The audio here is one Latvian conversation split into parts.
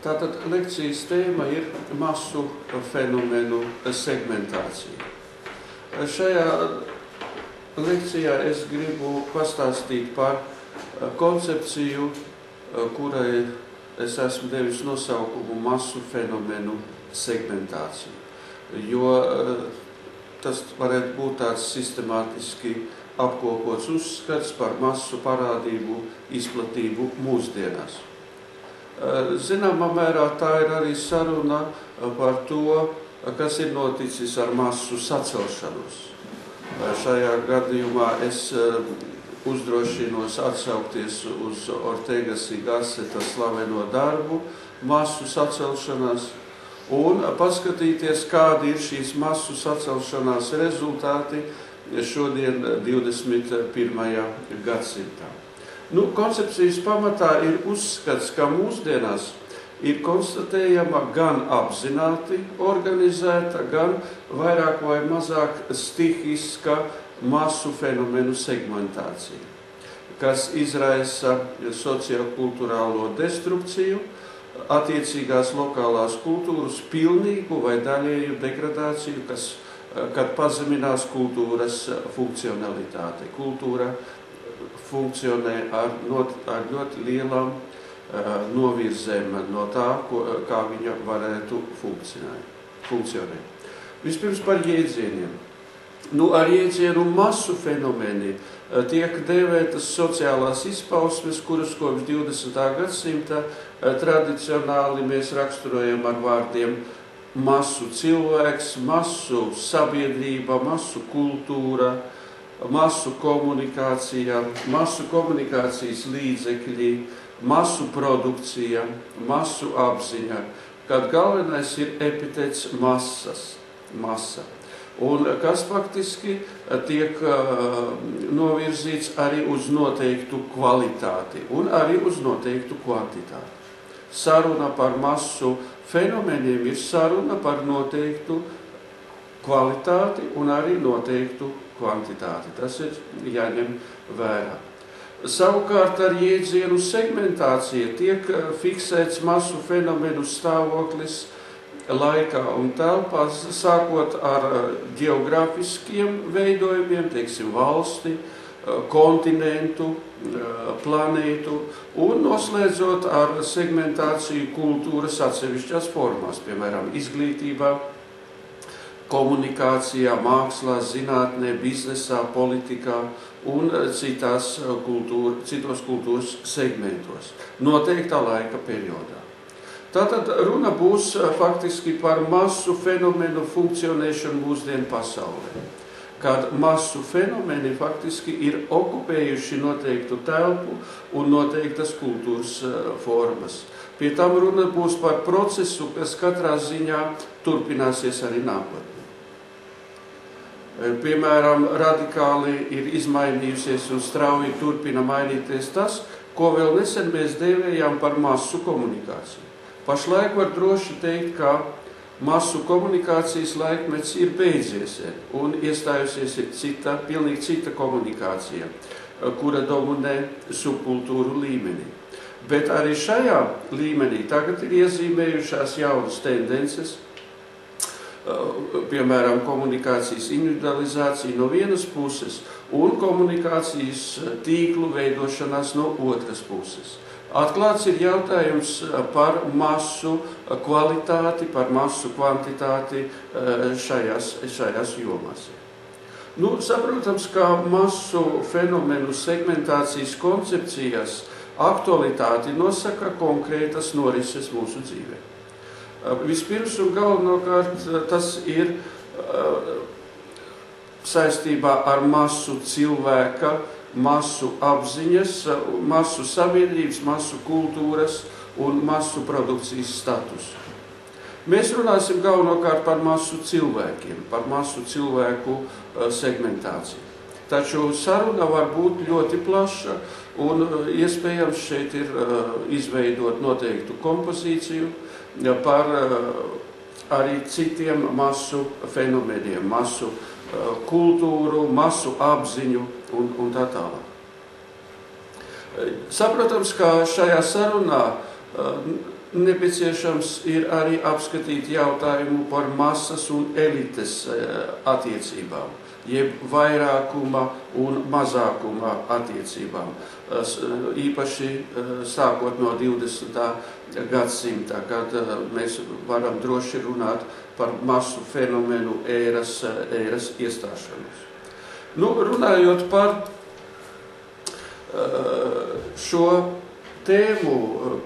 Tātad lekcijas tēma ir masu fenomenu segmentācija. Šajā lekcijā es gribu pastāstīt par koncepciju, kurai es esmu devis nosaukumu masu fenomenu segmentācija. Jo tas varētu būt tāds sistemātiski apkopots uzskats par masu parādību izplatību mūsdienās. Zināmā mērā tā ir arī saruna par to, kas ir noticis ar masu sacelšanos. Šajā gadījumā es uzdrošinos atsaukties uz Ortegas Gaseta slaveno darbu masu sacelšanās un paskatīties, kādi ir šīs masu sacelšanās rezultāti šodien 21. gadsimtā. Nu, koncepcijas pamatā ir uzskats, ka mūsdienās ir konstatējama gan apzināti organizēta, gan vairāk vai mazāk stihiska masu fenomenu segmentācija, kas izraisa sociokulturālo destrukciju, attiecīgās lokālās kultūras pilnīgu vai daļēju degradāciju, kas, kad pazeminās kultūras funkcionalitāte. Kultūra funkcionē ar, not, ar ļoti lielām uh, novirzēm no tā, ko, kā viņa varētu funkcionēt. Vispirms par jēdzieniem nu, ar jēdzienu masu fenomeni eh, tiek dēvētas sociālās izpausmes, kuras kopš 20. gadsimta eh, tradicionāli mēs raksturojam ar vārdiem masu cilvēks, masu sabiedrība, masu kultūra, masu komunikācija, masu komunikācijas līdzekļi, masu produkcija, masu apziņa, kad galvenais ir epitets masas, masa un kas faktiski eh, tiek eh, novirzīts arī uz noteiktu kvalitāti un arī uz noteiktu kvantitāti. Saruna par masu fenomeniem ir saruna par noteiktu kvalitāti un arī noteiktu kvantitāti. Tas ir jāņem vērā. Savukārt ar jēdzienu segmentācija tiek eh, fiksēts masu fenomenu stāvoklis, laikā un telpā, sākot ar eh, geogrāfiskiem veidojumiem, teiksim, valsti, eh, kontinentu, planētu, un noslēdzot ar segmentāciju kultūras atsevišķās formās, piemēram, izglītībā, komunikācijā, mākslā, zinātnē, biznesā, politikā un citās kultūra, citos kultūras segmentos, noteiktā laika periodā. Tātad runa būs faktiski par masu fenomenu funkcionēšanu mūsdienu pasaulē. Kad masu fenomeni faktiski ir okupējuši noteiktu telpu un noteiktas kultūras formas. Pie tam runa būs par procesu, kas katrā ziņā turpināsies arī nākotnē. Piemēram, radikāli ir izmainījusies un strauji turpina mainīties tas, ko vēl nesen mēs dēvējām par masu komunikāciju. Pašlaik var droši teikt, ka masu komunikācijas laikmets ir beidzies un iestājusies ir cita, pilnīgi cita komunikācija, kura dominē subkultūru līmenī. Bet arī šajā līmenī tagad ir iezīmējušās jaunas tendences, piemēram, komunikācijas individualizācija no vienas puses un komunikācijas tīklu veidošanās no otras puses. Atklāts ir jautājums eh, par masu kvalitāti, par masu kvantitāti eh, šajās, šajās jomās. Nu, saprotams, ka masu fenomenu segmentācijas koncepcijas aktualitāti nosaka konkrētas norises mūsu dzīvē. Vispirms un galvenokārt tas ir saistībā ar masu cilvēka masu apziņas, masu sabiedrības, masu kultūras un masu produkcijas statusu. Mēs runāsim galvenokārt par masu cilvēkiem, par masu cilvēku segmentāciju. Taču saruna var būt ļoti plaša, un iespējams šeit ir izveidot noteiktu kompozīciju par arī citiem masu fenomeniem, masu kultūru, masu apziņu un, un tā tālāk. Saprotams, ka šajā sarunā nepieciešams ir arī apskatīt jautājumu par masas un elites attiecībām, jeb vairākuma un mazākuma attiecībām. Īpaši sākot no 20. gadsimta, kad mēs varam droši runāt par masu fenomenu ēras, ēras iestāšanos. Nu, runājot par šo tēmu.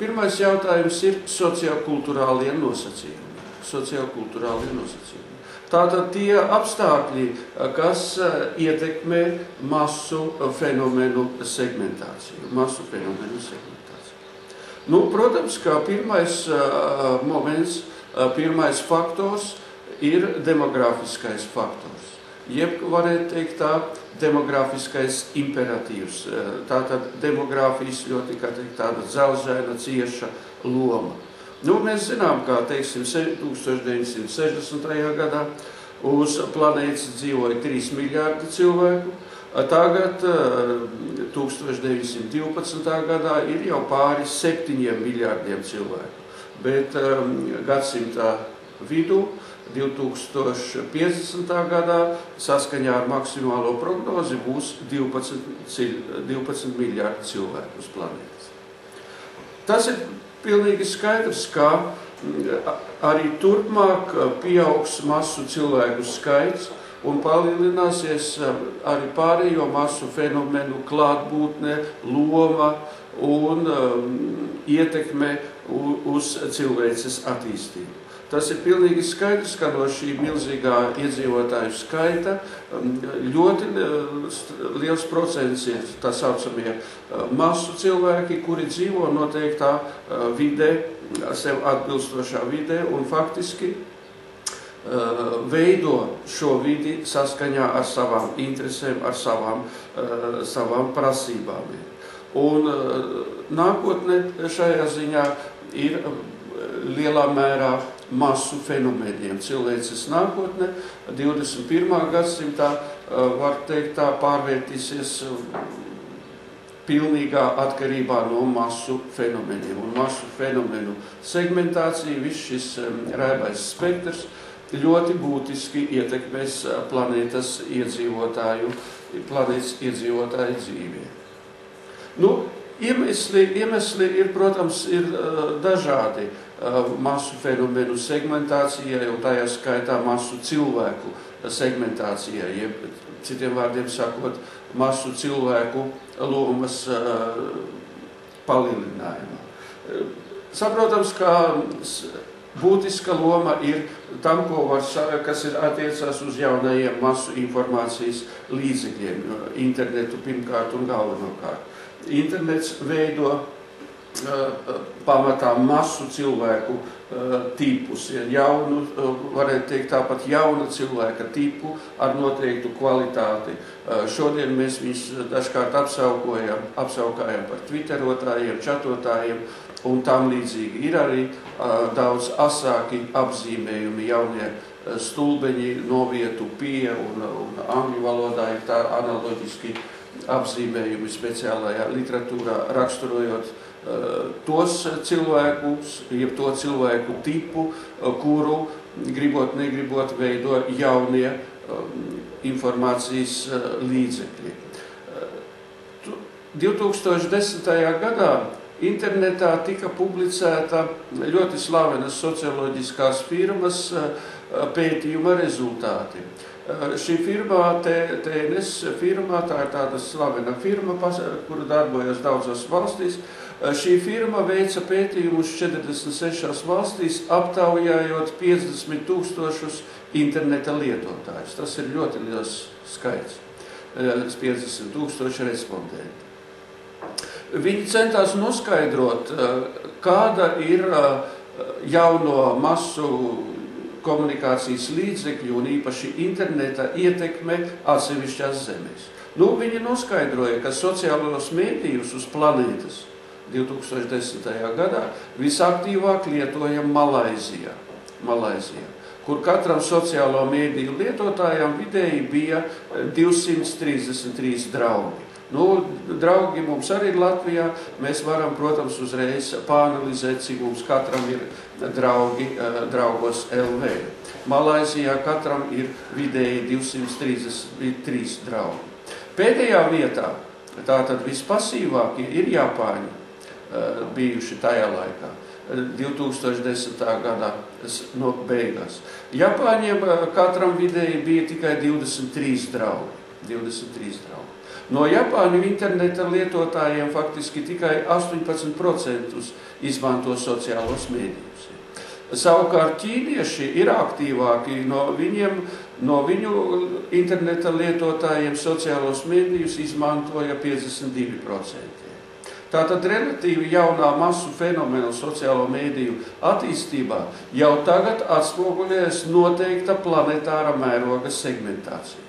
Pirmais jautājums ir sociokulturālie nosacījumi. Sociokulturālie nosacījumi. Tātad tie apstākļi, kas ietekmē masu fenomenu segmentāciju. Masu fenomenu segmentāciju. Nu, protams, kā pirmais uh, moments, uh, pirmais faktors ir demografiskais faktors. Jeb, varētu teikt tā, demografiskais imperatīvs. Eh, tātad demogrāfijas ļoti teikt, tāda dzelzceļa cieša loma. Nu, mēs zinām, ka teiksim, 1960. gadā uz planētas dzīvoja 3 miljardi cilvēku. Tagad, 1912. Eh, gadā, ir jau pāri 7 miljardiem cilvēku. Bet um, gadsimta vidū 2050. gadā saskaņā ar maksimālo prognozi būs 12, 12 miljārdi cilvēku uz planētas. Tas ir pilnīgi skaidrs, ka mm, arī turpmāk pieaugs masu cilvēku skaits un palielināsies arī pārējo masu fenomenu klātbūtne, loma un um, ietekme uz cilvēces attīstību. Tas ir pilnīgi skaidrs, ka no šī milzīgā iedzīvotāju skaita um, ļoti uh, liels procents ir tā saucamie uh, masu cilvēki, kuri dzīvo noteiktā uh, vidē, sev atbilstošā vidē un faktiski veido šo vidi saskaņā ar savām interesēm, ar savām, savām prasībām. Un nākotne šajā ziņā ir lielā mērā masu fenomeniem. Cilvēces nākotne 21. gadsimtā var teikt tā pārvērtīsies pilnīgā atkarībā no masu fenomeniem. Un masu fenomenu segmentācija, viss šis rēbais spektrs ļoti būtiski ietekmēs planētas iedzīvotāju, planētas iedzīvotāju dzīvē. Nu, iemesli, iemesli ir, protams, ir dažādi. Uh, masu fenomenu segmentācijai un tajā skaitā masu cilvēku segmentācijai, jeb citiem vārdiem sakot, masu cilvēku lomas palielinājumā. Saprotams, ka būtiska loma ir tam, ko var, kas ir attiecās uz jaunajiem masu informācijas līdzekļiem, internetu pirmkārt un galvenokārt. Internets veido pamatā masu cilvēku tipus. Ja jaunu, varētu teikt tāpat jauna cilvēka tipu ar noteiktu kvalitāti. Šodien mēs viņus dažkārt apsaukojam, apsaukājam par twitterotājiem, čatotājiem un tam līdzīgi. Ir arī daudz asāki apzīmējumi jaunie stulbeņi no vietu pie un, un angļu valodā ir tā analoģiski apzīmējumi speciālajā literatūrā raksturojot uh, tos cilvēkus, jeb to cilvēku tipu, kuru gribot, negribot veido jaunie um, informācijas uh, līdzekļi. 2010. gadā internetā tika publicēta ļoti slavenas socioloģiskās firmas uh, pētījuma rezultāti. Uh, šī firmā, TNS firmā, tā ir tāda slavena firma, kura darbojas daudzās valstīs, Šī firma veica pētījumus 46 valstīs, aptaujājot 50 tūkstošus interneta lietotājus. Tas ir ļoti liels skaits - 50 tūkstoši respondentu. Viņi centās noskaidrot, kāda ir jauno masu komunikācijas līdzekļu un īpaši interneta ietekme atsevišķās zemēs. Nu, viņi noskaidroja, ka sociālos mēdījus uz planētas 2010. gadā visaktīvāk lietojam Malaizijā, Malaizijā, kur katram sociālo mēdīju lietotājam vidēji bija 233 eh, draugi. Nu, draugi mums arī ir Latvijā. Mēs varam, protams, uzreiz pāanalizēt, cik mums katram ir draugi draugos LV. Malaisijā katram ir vidēji 233 draugi. Pēdējā vietā, tātad vispasīvākie ir Japāņi bijuši tajā laikā. 2010. gada no beigās. Japāņiem katram vidēji bija tikai 23 draugi. 23 draugi. No Japāņu interneta lietotājiem faktiski tikai 18% izmanto sociālos mēdījus. Savukārt ķīnieši ir aktīvāki, no, viņiem, no viņu interneta lietotājiem sociālos mēdījus izmantoja 52%. Tātad relatīvi jaunā masu fenomena sociālo mēdīju attīstībā jau tagad atspoguļojas noteikta planetāra mēroga segmentācija.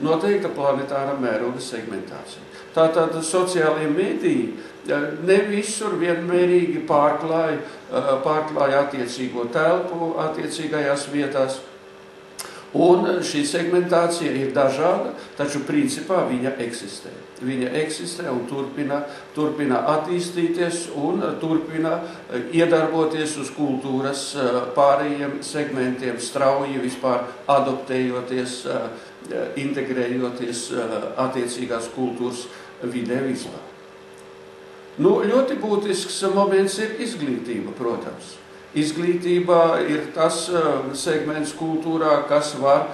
Noteikta planetāra mēroga segmentācija. Tātad sociālie mēdīji ne visur vienmērīgi pārklāja, pārklāja attiecīgo telpu attiecīgajās vietās. Un šī segmentācija ir dažāda, taču principā viņa eksistē. Viņa eksistē un turpina, turpina attīstīties un turpina eh, iedarboties uz kultūras eh, pārējiem segmentiem, strauji vispār adoptējoties, eh, integrējoties attiecīgās kultūras vidē vispār. Nu, ļoti būtisks moments ir izglītība, protams. Izglītībā ir tas segments kultūrā, kas var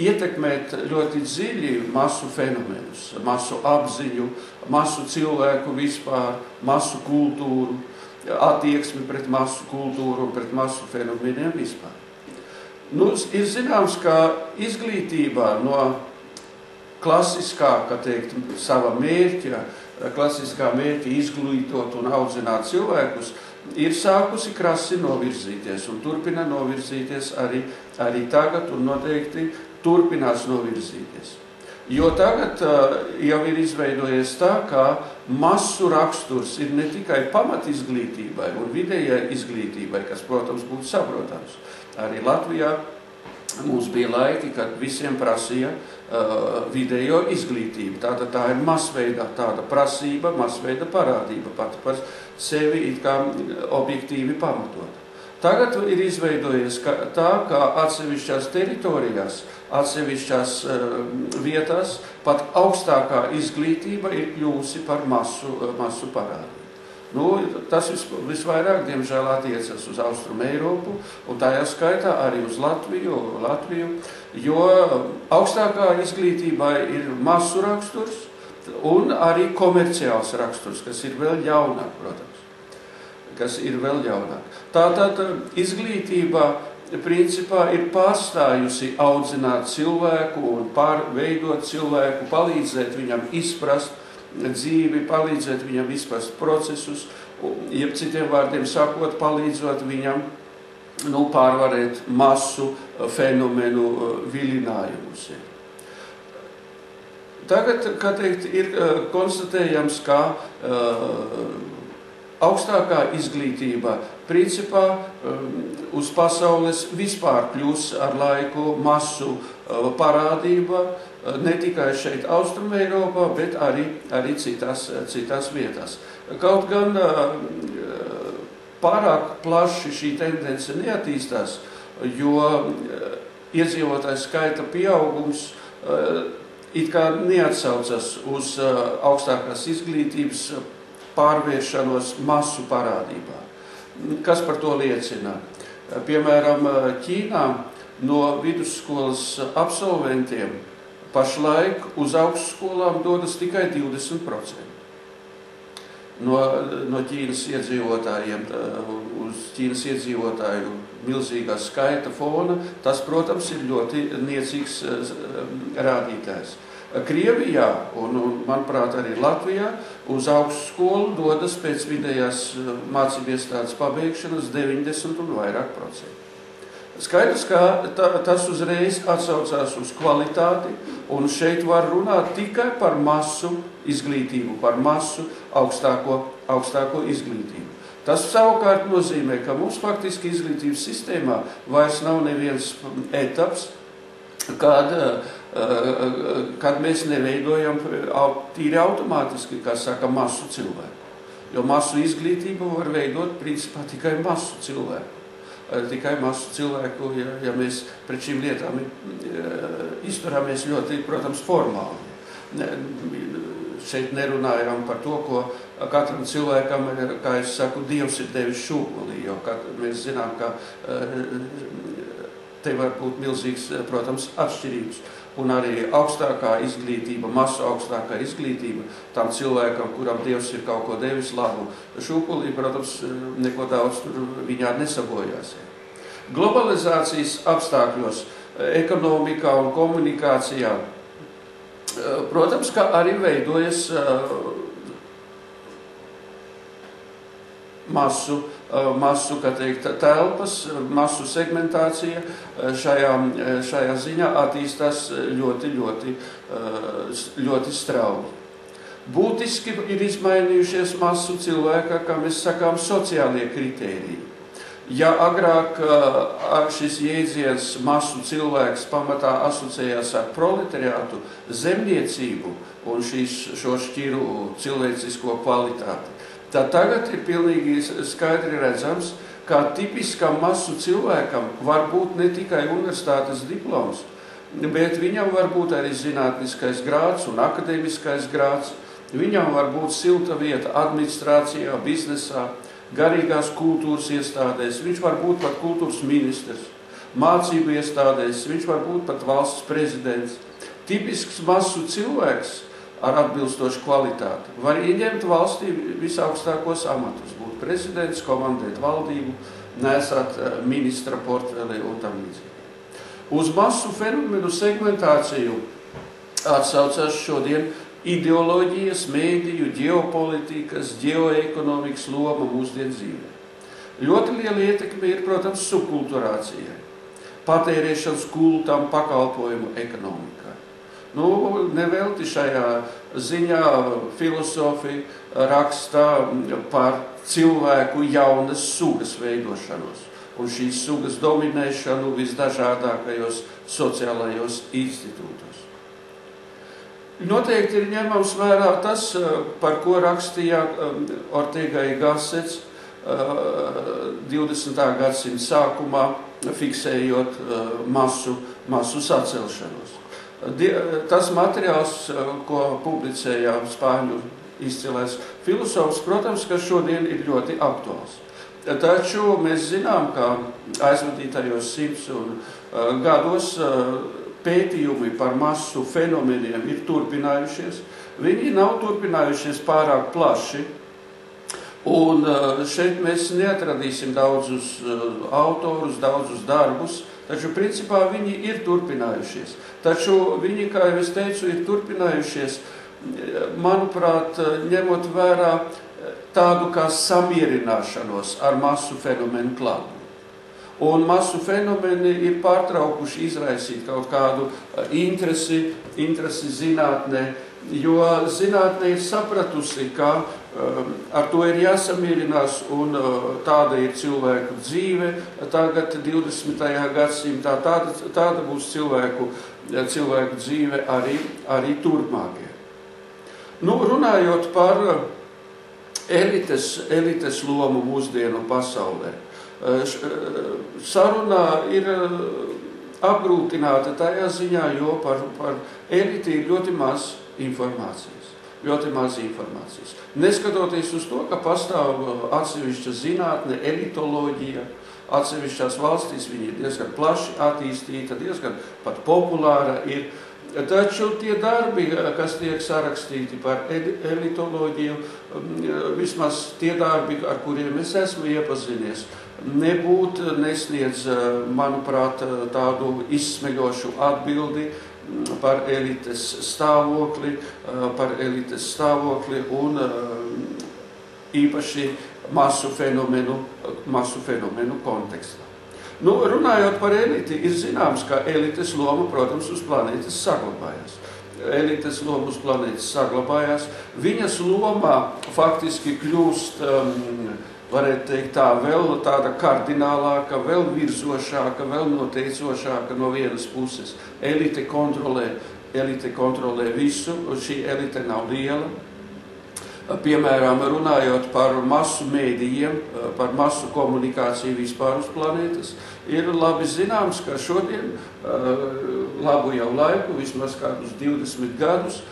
ietekmēt ļoti dziļi masu fenomenus, masu apziņu, masu cilvēku vispār, masu kultūru, attieksmi pret masu kultūru un pret masu fenomeniem vispār. Nu, ir zināms, ka izglītībā no klasiskā, kā teikt, sava mērķa, klasiskā mērķa izglītot un audzināt cilvēkus, ir sākusi krasi novirzīties un turpina novirzīties arī, arī tagad un noteikti turpinās novirzīties. Jo tagad uh, jau ir izveidojies tā, ka masu raksturs ir ne tikai pamat izglītībai un vidējai izglītībai, kas, protams, būtu saprotams. Arī Latvijā mums bija laiki, kad visiem prasīja uh, vidējo izglītību. Tātad tā ir masveida tāda prasība, masveida parādība pati par sevi it kā objektīvi pamatot. Tagad ir izveidojies ka, tā, ka atsevišķās teritorijās, atsevišķās uh, vietās pat augstākā izglītība ir kļūsi par masu, uh, masu parādību. Nu, tas vis, visvairāk, diemžēl, attiecas uz Austrumu Eiropu, un tajā skaitā arī uz Latviju, Latviju, jo augstākā izglītībā ir masu raksturs un arī komerciāls raksturs, kas ir vēl jaunāk, protams. Kas ir vēl jaunāk. Tātad izglītība principā ir pārstājusi audzināt cilvēku un pārveidot cilvēku, palīdzēt viņam izprast dzīvi, palīdzēt viņam izprast procesus, jeb citiem vārdiem sakot, palīdzot viņam nu, pārvarēt masu fenomenu vilinājumus. Tagad, kā teikt, ir konstatējams, ka uh, augstākā izglītība principā um, uz pasaules vispār kļūs ar laiku masu uh, parādība, uh, ne tikai šeit Austrum Eiropā, bet arī, arī citās, citās vietās. Kaut gan uh, pārāk plaši šī tendence neattīstās, jo iedzīvotājs skaita pieaugums it kā neatsaucas uz augstākās izglītības pārvēršanos masu parādībā. Kas par to liecina? Piemēram, Ķīnā no vidusskolas absolventiem pašlaik uz augstskolām dodas tikai 20%. No, no Ķīnas iedzīvotājiem, uz Ķīnas iedzīvotāju milzīgā skaita fona, tas, protams, ir ļoti niecīgs rādītājs. Krievijā un, un, manuprāt, arī Latvijā uz augstu skolu dodas pēc vidējās eh, mācību iestādes pabeigšanas 90 un vairāk procentu. Skaidrs, ka ta, tas uzreiz atsaucās uz kvalitāti, un šeit var runāt tikai par masu izglītību, par masu augstāko, augstāko izglītību. Tas savukārt nozīmē, ka mums faktiski izglītības sistēmā vairs nav neviens etaps, kad uh, kad mēs neveidojam tīri automātiski, kā saka, masu cilvēku. Jo masu izglītību var veidot principā tikai masu cilvēku. Tikai masu cilvēku, ja, ja mēs pret šīm lietām izturāmies ļoti, protams, formāli. Šeit nerunājam par to, ko katram cilvēkam, kā es saku, Dievs ir devis šūpulī, jo mēs zinām, ka te var būt milzīgs, protams, atšķirības un arī augstākā izglītība, masu augstākā izglītība tam cilvēkam, kuram Dievs ir kaut ko devis labu. Šūpulī, protams, neko daudz tur viņā nesabojās. Globalizācijas apstākļos, ekonomikā un komunikācijā, protams, ka arī veidojas masu Eh, masu teikt, telpas, masu segmentācija eh, šajā, eh, šajā ziņā attīstās ļoti, ļoti, ļoti strauji. Būtiski ir izmainījušies masu cilvēka, kā mēs sakām, sociālie kritēriji. Ja agrāk šis jēdziens masu cilvēks pamatā asociējās ar proletariātu, zemniecību un šīs, šo šķiru cilvēcisko kvalitāti, tad tagad ir pilnīgi skaidri redzams, ka tipiskam masu cilvēkam var būt ne tikai universitātes diploms, bet viņam var būt arī zinātniskais grāds un akadēmiskais grāds. Viņam var būt silta vieta administrācijā, biznesā, garīgās kultūras iestādēs, viņš var būt pat kultūras ministrs, mācību iestādēs, viņš var būt pat valsts prezidents. Tipisks masu cilvēks ar atbilstošu kvalitāti. Var ieņemt valstī visaugstākos amatus, būt prezidents, komandēt valdību, nesāt eh, ministra portfeli un tam līdzīgi. Uz masu fenomenu segmentāciju atsaucās šodien ideoloģijas, mēdīju, ģeopolitikas, ģeoekonomikas loma mūsdienu dzīvē. Ļoti liela ietekme ir, protams, subkulturācijai, patērēšanas kultam, pakalpojumu ekonomikai. Nu, nevelti šajā ziņā filozofi raksta par cilvēku jaunas sugas veidošanos un šīs sugas dominēšanu visdažādākajos sociālajos institūtos. Noteikti ir ņemams vērā tas, par ko rakstīja um, Ortega y Gassets 20. Uh, gadsimta sākumā, fiksējot masu, masu sacelšanos tas materiāls, eh, ko publicēja spāņu izcilais filozofs, protams, ka šodien ir ļoti aktuāls. Taču mēs zinām, ka aizvadītajos simts uh, gados pētījumi par masu fenomeniem ir turpinājušies. Viņi nav turpinājušies pārāk plaši. Un šeit mēs neatradīsim daudzus autorus, daudzus darbus, taču principā viņi ir turpinājušies. Taču viņi, kā jau es teicu, ir turpinājušies, manuprāt, ņemot vērā tādu kā samierināšanos ar masu fenomenu klātbūtni. Un masu fenomeni ir pārtraukuši izraisīt kaut kādu interesi, interesi zinātnē, jo zinātne ir sapratusi, ka um, ar to ir jāsamierinās, un uh, tāda ir cilvēku dzīve. Tagad, 20. gadsimtā, tāda, tāda būs cilvēku cilvēku dzīve arī, arī turpmākie. Nu, runājot par eh, elites, elites lomu mūsdienu pasaulē, eh, eh, sarunā ir apgrūtināta tajā ziņā, jo par, par eliti ir ļoti maz informācijas. Ļoti maz informācijas. Neskatoties uz to, ka pastāv atsevišķa zinātne, elitoloģija, uh, Atsevišķās valstīs viņi ir diezgan plaši attīstīta, diezgan pat populāra ir. Taču tie darbi, kas tiek sarakstīti par elitoloģiju, vismaz tie darbi, ar kuriem es esmu iepazinies, nebūtu nesniedz, manuprāt, tādu izsmeļošu atbildi par elites stāvokli, par elites stāvokli un īpaši masu fenomenu, masu fenomenu kontekstā. Nu, runājot par eliti, ir zināms, ka elites loma, protams, uz planētas saglabājās. Elites loma uz planētas saglabājās. Viņas lomā faktiski kļūst um, varētu teikt, tā vēl tāda kardinālāka, vēl virzošāka, vēl noteicošāka no vienas puses. Elite kontrolē, elite kontrolē visu, šī elite nav liela. Piemēram, runājot par masu mēdījiem, par masu komunikāciju vispār uz planētas, ir labi zināms, ka šodien, labu jau laiku, vismaz kādus 20 gadus,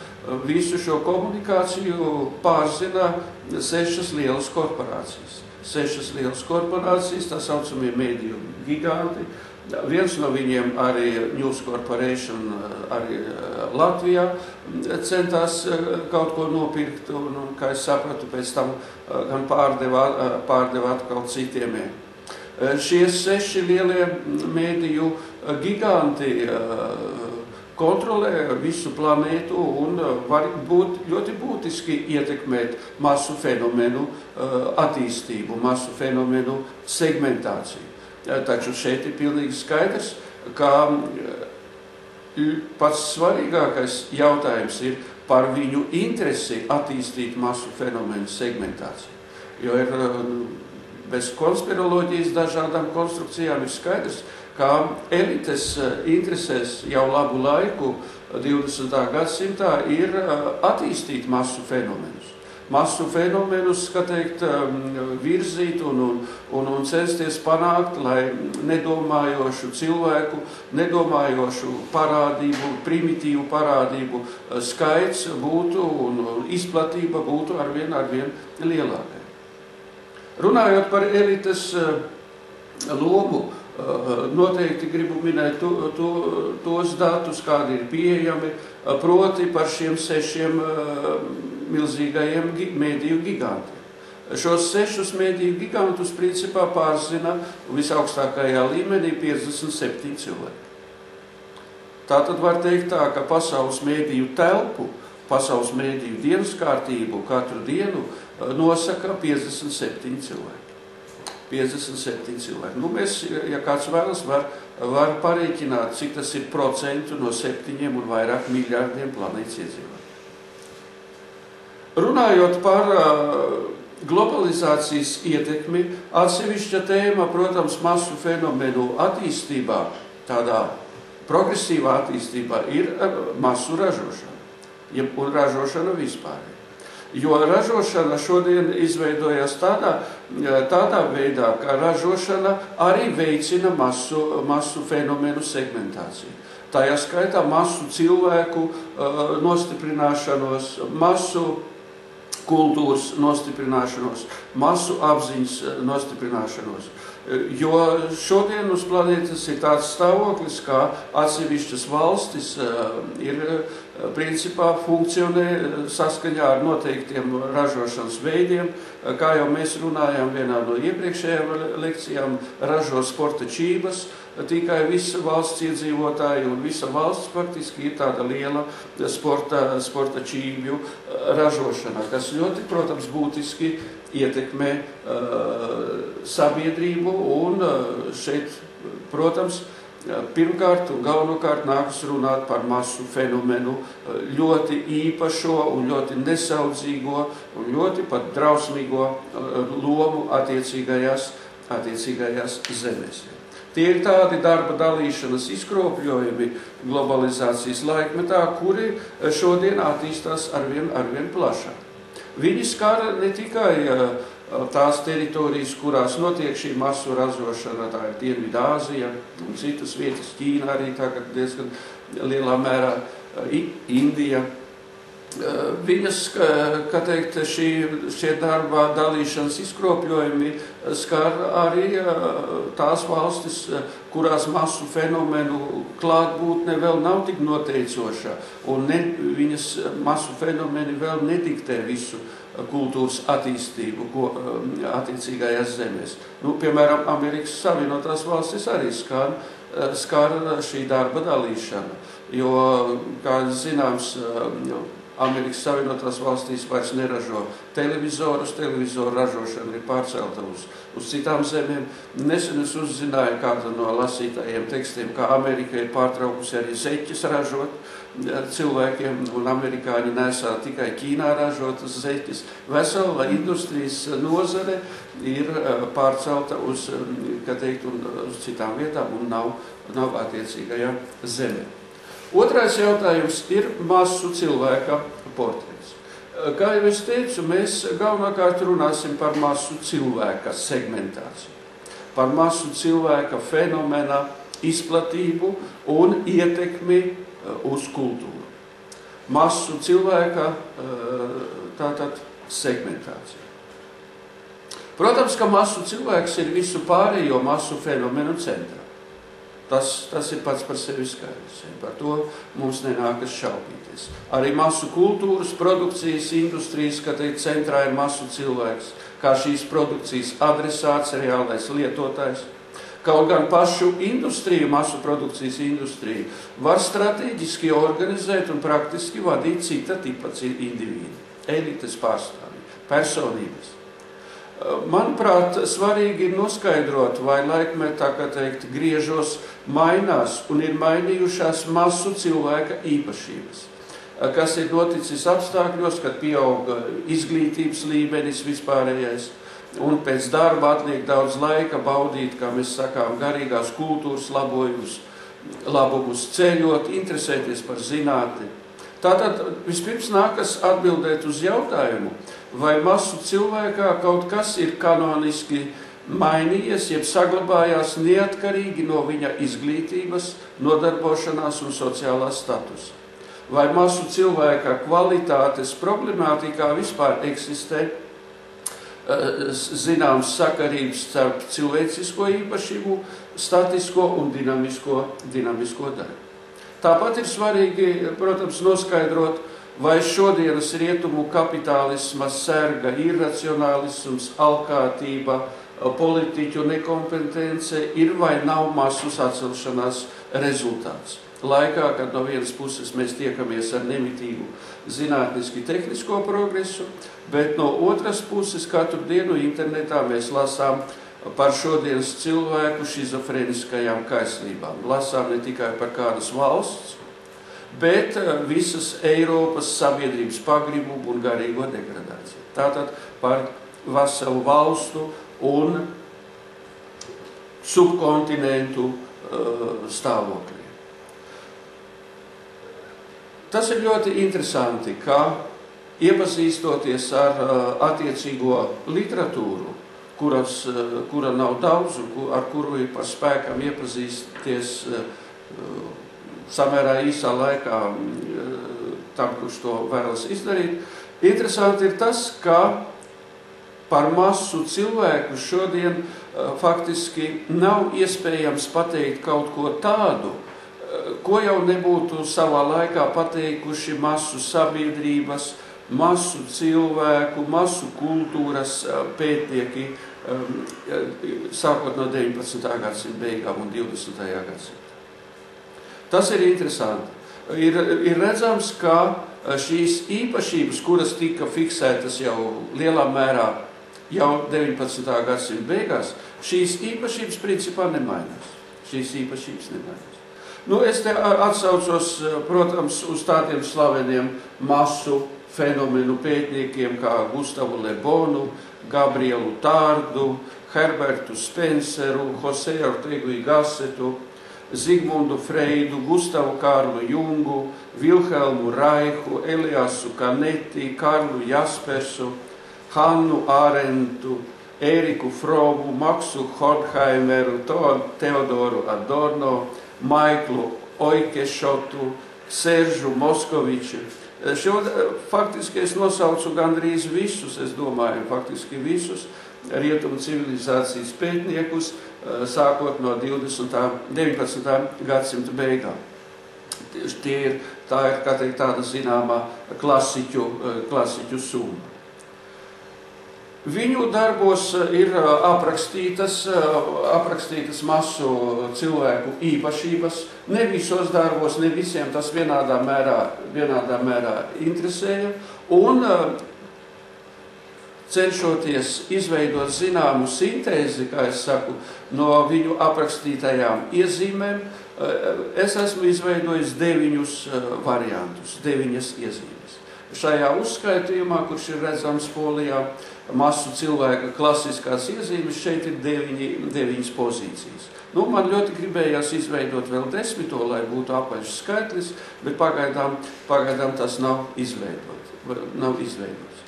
visu šo komunikāciju pārzina sešas lielas korporācijas sešas lielas korporācijas, tā saucamie mēdīju giganti. Viens no viņiem arī News Corporation, arī eh, Latvijā centās eh, kaut ko nopirkt, un, un kā es sapratu, pēc tam eh, gan pārdeva, pārdeva atkal citiem. Šie seši lielie mēdīju giganti kontrolē visu planētu un var būt ļoti būtiski ietekmēt masu fenomenu attīstību, masu fenomenu segmentāciju. Taču šeit ir pilnīgi skaidrs, ka pats svarīgākais jautājums ir par viņu interesi attīstīt masu fenomenu segmentāciju. Jo ir bez konspiroloģijas dažādām konstrukcijām ir skaidrs, ka elites eh, interesēs jau labu laiku, 20. gadsimtā, ir attīstīt masu fenomenus. Masu fenomenus, kā teikt, ehm, virzīt un, un, un, un censties panākt, lai nedomājošu cilvēku, nedomājošu parādību, primitīvu parādību eh, skaits būtu un izplatība būtu arvien, arvien lielāka. Runājot par elites lomu, Noteikti gribu minēt to, to, tos datus, kādi ir pieejami, proti par šiem sešiem milzīgajiem mēdīju gigantiem. Šos sešus mēdīju gigantus principā pārzina visaugstākajā līmenī 57 cilvēki. Tā tad var teikt tā, ka pasaules mēdīju telpu, pasaules mēdīju dienas kārtību katru dienu nosaka 57 cilvēki. 57 cilvēki. Nu, mēs, ja kāds vēlas, var, var pareiķināt, cik tas ir procentu no septiņiem un vairāk miljārdiem planētas iedzīvotāju. Runājot par uh, globalizācijas ietekmi, atsevišķa tēma, protams, masu fenomenu attīstībā, tādā progresīvā attīstībā, ir masu ražošana, un ražošana vispār. Jo ražošana šodien izveidojas tādā, tādā veidā, ka ražošana arī veicina masu, masu fenomenu segmentāciju. Tajā skaitā masu cilvēku uh, nostiprināšanos, masu kultūras nostiprināšanos, masu apziņas nostiprināšanos. Jo šodien uz planētas ir tāds stāvoklis, kā atsevišķas valstis ir principā funkcionē saskaņā ar noteiktiem ražošanas veidiem. Kā jau mēs runājām vienā no iepriekšējām lekcijām, ražo sporta čības, tikai visa valsts iedzīvotāji un visa valsts faktiski ir tāda liela sporta, sporta čībju ražošana, kas ļoti, protams, būtiski ietekmē uh, sabiedrību un uh, šeit, protams, Pirmkārt, un galvenokārt nākas runāt par masu fenomenu, eh, ļoti īpašo un ļoti nesaudzīgo un ļoti pat drausmīgo eh, lomu attiecīgajās, attiecīgajās zemēs. Tie ir tādi darba dalīšanas izkropļojumi globalizācijas laikmetā, kuri eh, šodien attīstās arvien, arvien plašāk. Viņi skar ne tikai uh, tās teritorijas, kurās notiek šī masu ražošana, tā ir Dienvidāzija un citas vietas, Ķīna arī tagad diezgan lielā mērā, Indija. Viņas, kā teikt, šī, šie darbā dalīšanas izkropļojumi skar arī tās valstis, kurās masu fenomenu klātbūtne vēl nav tik noteicoša, un ne, viņas masu fenomeni vēl nediktē visu kultūras attīstību ko, attiecīgajās zemēs. Nu, piemēram, Amerikas Savienotās valstis arī skar, uh, skar šī darba dalīšana, jo, kā zināms, um, Amerikas Savienotās valstīs vairs neražo televizorus, televizoru ražošana ir pārcelta uz, uz citām zemēm. Nesen es uzzināju kādu no lasītājiem tekstiem, ka Amerika ir pārtraukusi arī zeķis ražot cilvēkiem, un amerikāņi nesā tikai Ķīnā ražotas zeķes. Vesela industrijas nozare ir pārcelta uz, teikt, uz citām vietām un nav, nav attiecīgajā zemē. Otrais jautājums ir masu cilvēka portrets. Kā jau es teicu, mēs galvenokārt runāsim par masu cilvēka segmentāciju, par masu cilvēka fenomena izplatību un ietekmi uz kultūru. Masu cilvēka tātad segmentācija. Protams, ka masu cilvēks ir visu pārējo masu fenomenu centrā. Tas, tas ir pats par sevi skaidrs. Par to mums nenākas šaubīties. Arī masu kultūras, produkcijas, industrijas, ka te centrā ir masu cilvēks, kā šīs produkcijas adresāts, reālais lietotājs. Kaut gan pašu industriju, masu produkcijas industriju, var strateģiski organizēt un praktiski vadīt cita tipa indivīdi, elites pārstāvji, personības. Manuprāt, svarīgi ir noskaidrot, vai laikmetā, kā teikt, griežos mainās un ir mainījušās masu cilvēka īpašības. Kas ir noticis apstākļos, kad pieauga izglītības līmenis vispārējais, un pēc darba atliek daudz laika baudīt, kā mēs sakām, garīgās kultūras labojumus, labumus ceļot, interesēties par zinātni. Tātad vispirms nākas atbildēt uz jautājumu, vai masu cilvēkā kaut kas ir kanoniski mainījies, jeb saglabājās neatkarīgi no viņa izglītības, nodarbošanās un sociālā statusa. Vai masu cilvēka kvalitātes problemātikā vispār eksistē Eh, zināmas sakarības starp cilvēcisko īpašību, statisko un dinamisko, dinamisko daļu. Tāpat ir svarīgi, protams, noskaidrot, vai šodienas rietumu kapitālisma sērga irracionālisms, alkātība, politiķu nekompetence ir vai nav masu sacelšanās rezultāts laikā, kad no vienas puses mēs tiekamies ar nemitīgu zinātniski tehnisko progresu, bet no otras puses katru dienu internetā mēs lasām par šodienas cilvēku šizofreniskajām kaislībām. Lasām ne tikai par kādas valsts, bet eh, visas Eiropas sabiedrības pagribumu un garīgo degradāciju. Tātad par veselu valstu un subkontinentu uh, stāvokli. Tas ir ļoti interesanti, ka iepazīstoties ar uh, attiecīgo literatūru, kuras, uh, kura nav daudz, ar kuru ir par spēkam iepazīsties samērā īsā laikā tam, kurš to vēlas izdarīt, interesanti ir tas, ka par masu cilvēku šodien faktiski nav iespējams pateikt kaut ko tādu, ko jau nebūtu savā laikā pateikuši masu sabiedrības, masu cilvēku, masu kultūras pētnieki, sākot no 19. gadsimta beigām un 20. gadsimta. Tas ir interesanti. Ir, ir redzams, ka šīs īpašības, kuras tika fiksētas jau lielā mērā jau 19. gadsimta beigās, šīs īpašības principā nemainās. Šīs īpašības nemainās. Nu, es te atsaucos, protams, uz tādiem slaveniem masu fenomenu pētniekiem kā Gustavu Lebonu, Gabrielu Tārdu, Herbertu Spenceru, Jose Ortegu Gassetu, Zigmundu Freidu, Gustavu Kārlu Jungu, Vilhelmu Raihu, Eliasu Kaneti, Karlu Jaspersu, Hannu Ārentu, Ēriku Fromu, Maksu Horkheimeru, Teodoru Adorno, Maiklu Oikešotu, Seržu Moskoviču. Šo faktiski es nosaucu gandrīz visus, es domāju, faktiski visus rietumu civilizācijas pētniekus, sākot no 20. 19. gadsimta beigām. Tie ir, tā ir teikt, tāda zināmā klasiķu, klasiķu summa. Viņu darbos ir aprakstītas, aprakstītas masu cilvēku īpašības. Ne visos darbos, ne visiem tas vienādā mērā, vienādā mērā interesēja. Un cenšoties izveidot zināmu sintēzi, kā es saku, no viņu aprakstītajām iezīmēm, es esmu izveidojis deviņus variantus, deviņas iezīmes. Šajā uzskaitījumā, kurš ir redzams polijā, masu cilvēka klasiskās iezīmes, šeit ir deviņi, deviņas pozīcijas. Nu, man ļoti gribējās izveidot vēl desmito, lai būtu apaļš skaitlis, bet pagaidām, pagaidām tas nav, izveidot, nav izveidots.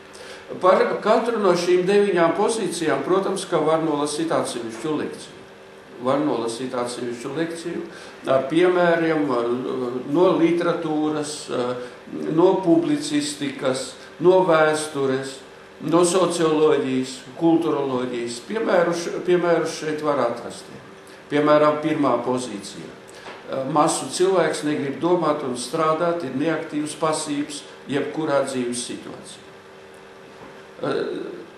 Par katru no šīm deviņām pozīcijām, protams, ka var nolasīt atsevišķu lekciju. Var nolasīt atsevišķu lekciju ar piemēriem no literatūras, no publicistikas, no vēstures, no socioloģijas, kultūroloģijas. Piemērus, piemērus šeit var atrast. Piemēram, pirmā pozīcija. Masu cilvēks negrib domāt un strādāt, ir neaktīvs, pasīvs, jebkurā dzīves situācijā.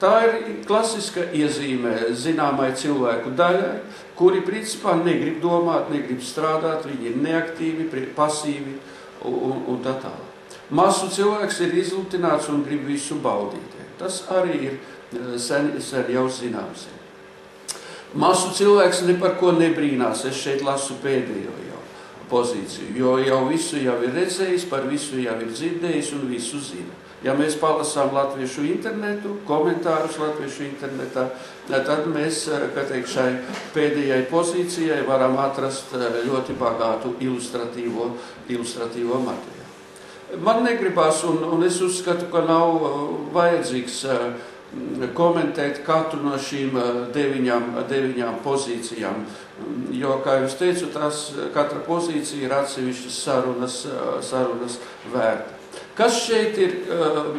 Tā ir klasiska iezīme zināmai cilvēku daļai, kuri principā negrib domāt, negrib strādāt, viņi ir neaktīvi, pasīvi un, un tā tālāk. Masu cilvēks ir izlutināts un grib visu baudīt. Tas arī ir eh, sen, sen jau zināms. Masu cilvēks ne par ko nebrīnās. Es šeit lasu pēdējo jau pozīciju, jo jau visu jau ir redzējis, par visu jau ir dzirdējis un visu zina. Ja mēs palasām latviešu internetu, komentārus latviešu internetā, tad mēs, eh, kā teikt, šai pēdējai pozīcijai varam atrast eh, ļoti bagātu ilustratīvo, ilustratīvo materiālu. Man negribās, un, un es uzskatu, ka nav uh, vajadzīgs uh, komentēt katru no šīm uh, deviņām, deviņām pozīcijām. Jo, kā jau teicu, tās katra pozīcija ir atsevišķas sarunas, sarunas vērta. Kas šeit ir,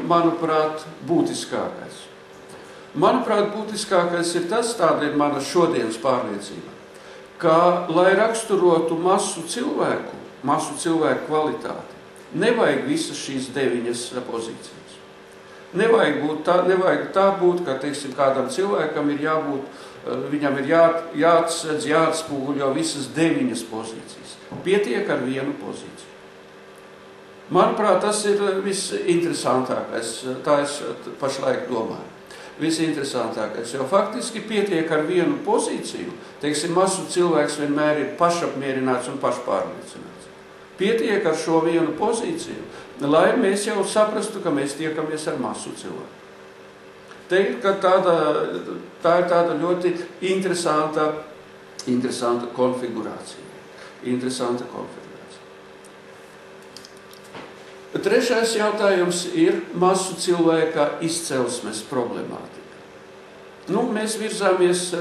manuprāt, būtiskākais? Manuprāt, būtiskākais ir tas, tāda ir mana šodienas pārliecība, ka, lai raksturotu masu cilvēku, masu cilvēku kvalitāti, Nevajag visas šīs deviņas pozīcijas. Nevajag, būt tā, nevajag tā būt, ka teiksim, kādam cilvēkam ir jābūt, eh, viņam ir jā, jāatsedz, jāatspūguļo visas deviņas pozīcijas. Pietiek ar vienu pozīciju. Manuprāt, tas ir visinteresantākais. Tā es pašlaik domāju. Visinteresantākais, jo faktiski pietiek ar vienu pozīciju. Teiksim, masu cilvēks vienmēr ir pašapmierināts un pašpārliecināts. Pietiek ar šo vienu pozīciju, lai mēs jau saprastu, ka mēs tiekamies ar masu cilvēku. Teikt, ka tāda, tā ir tāda ļoti interesanta, interesanta konfigurācija. Interesanta konfigurācija. Trešais jautājums ir masu cilvēka izcelsmes problemātika. Nu, mēs virzāmies,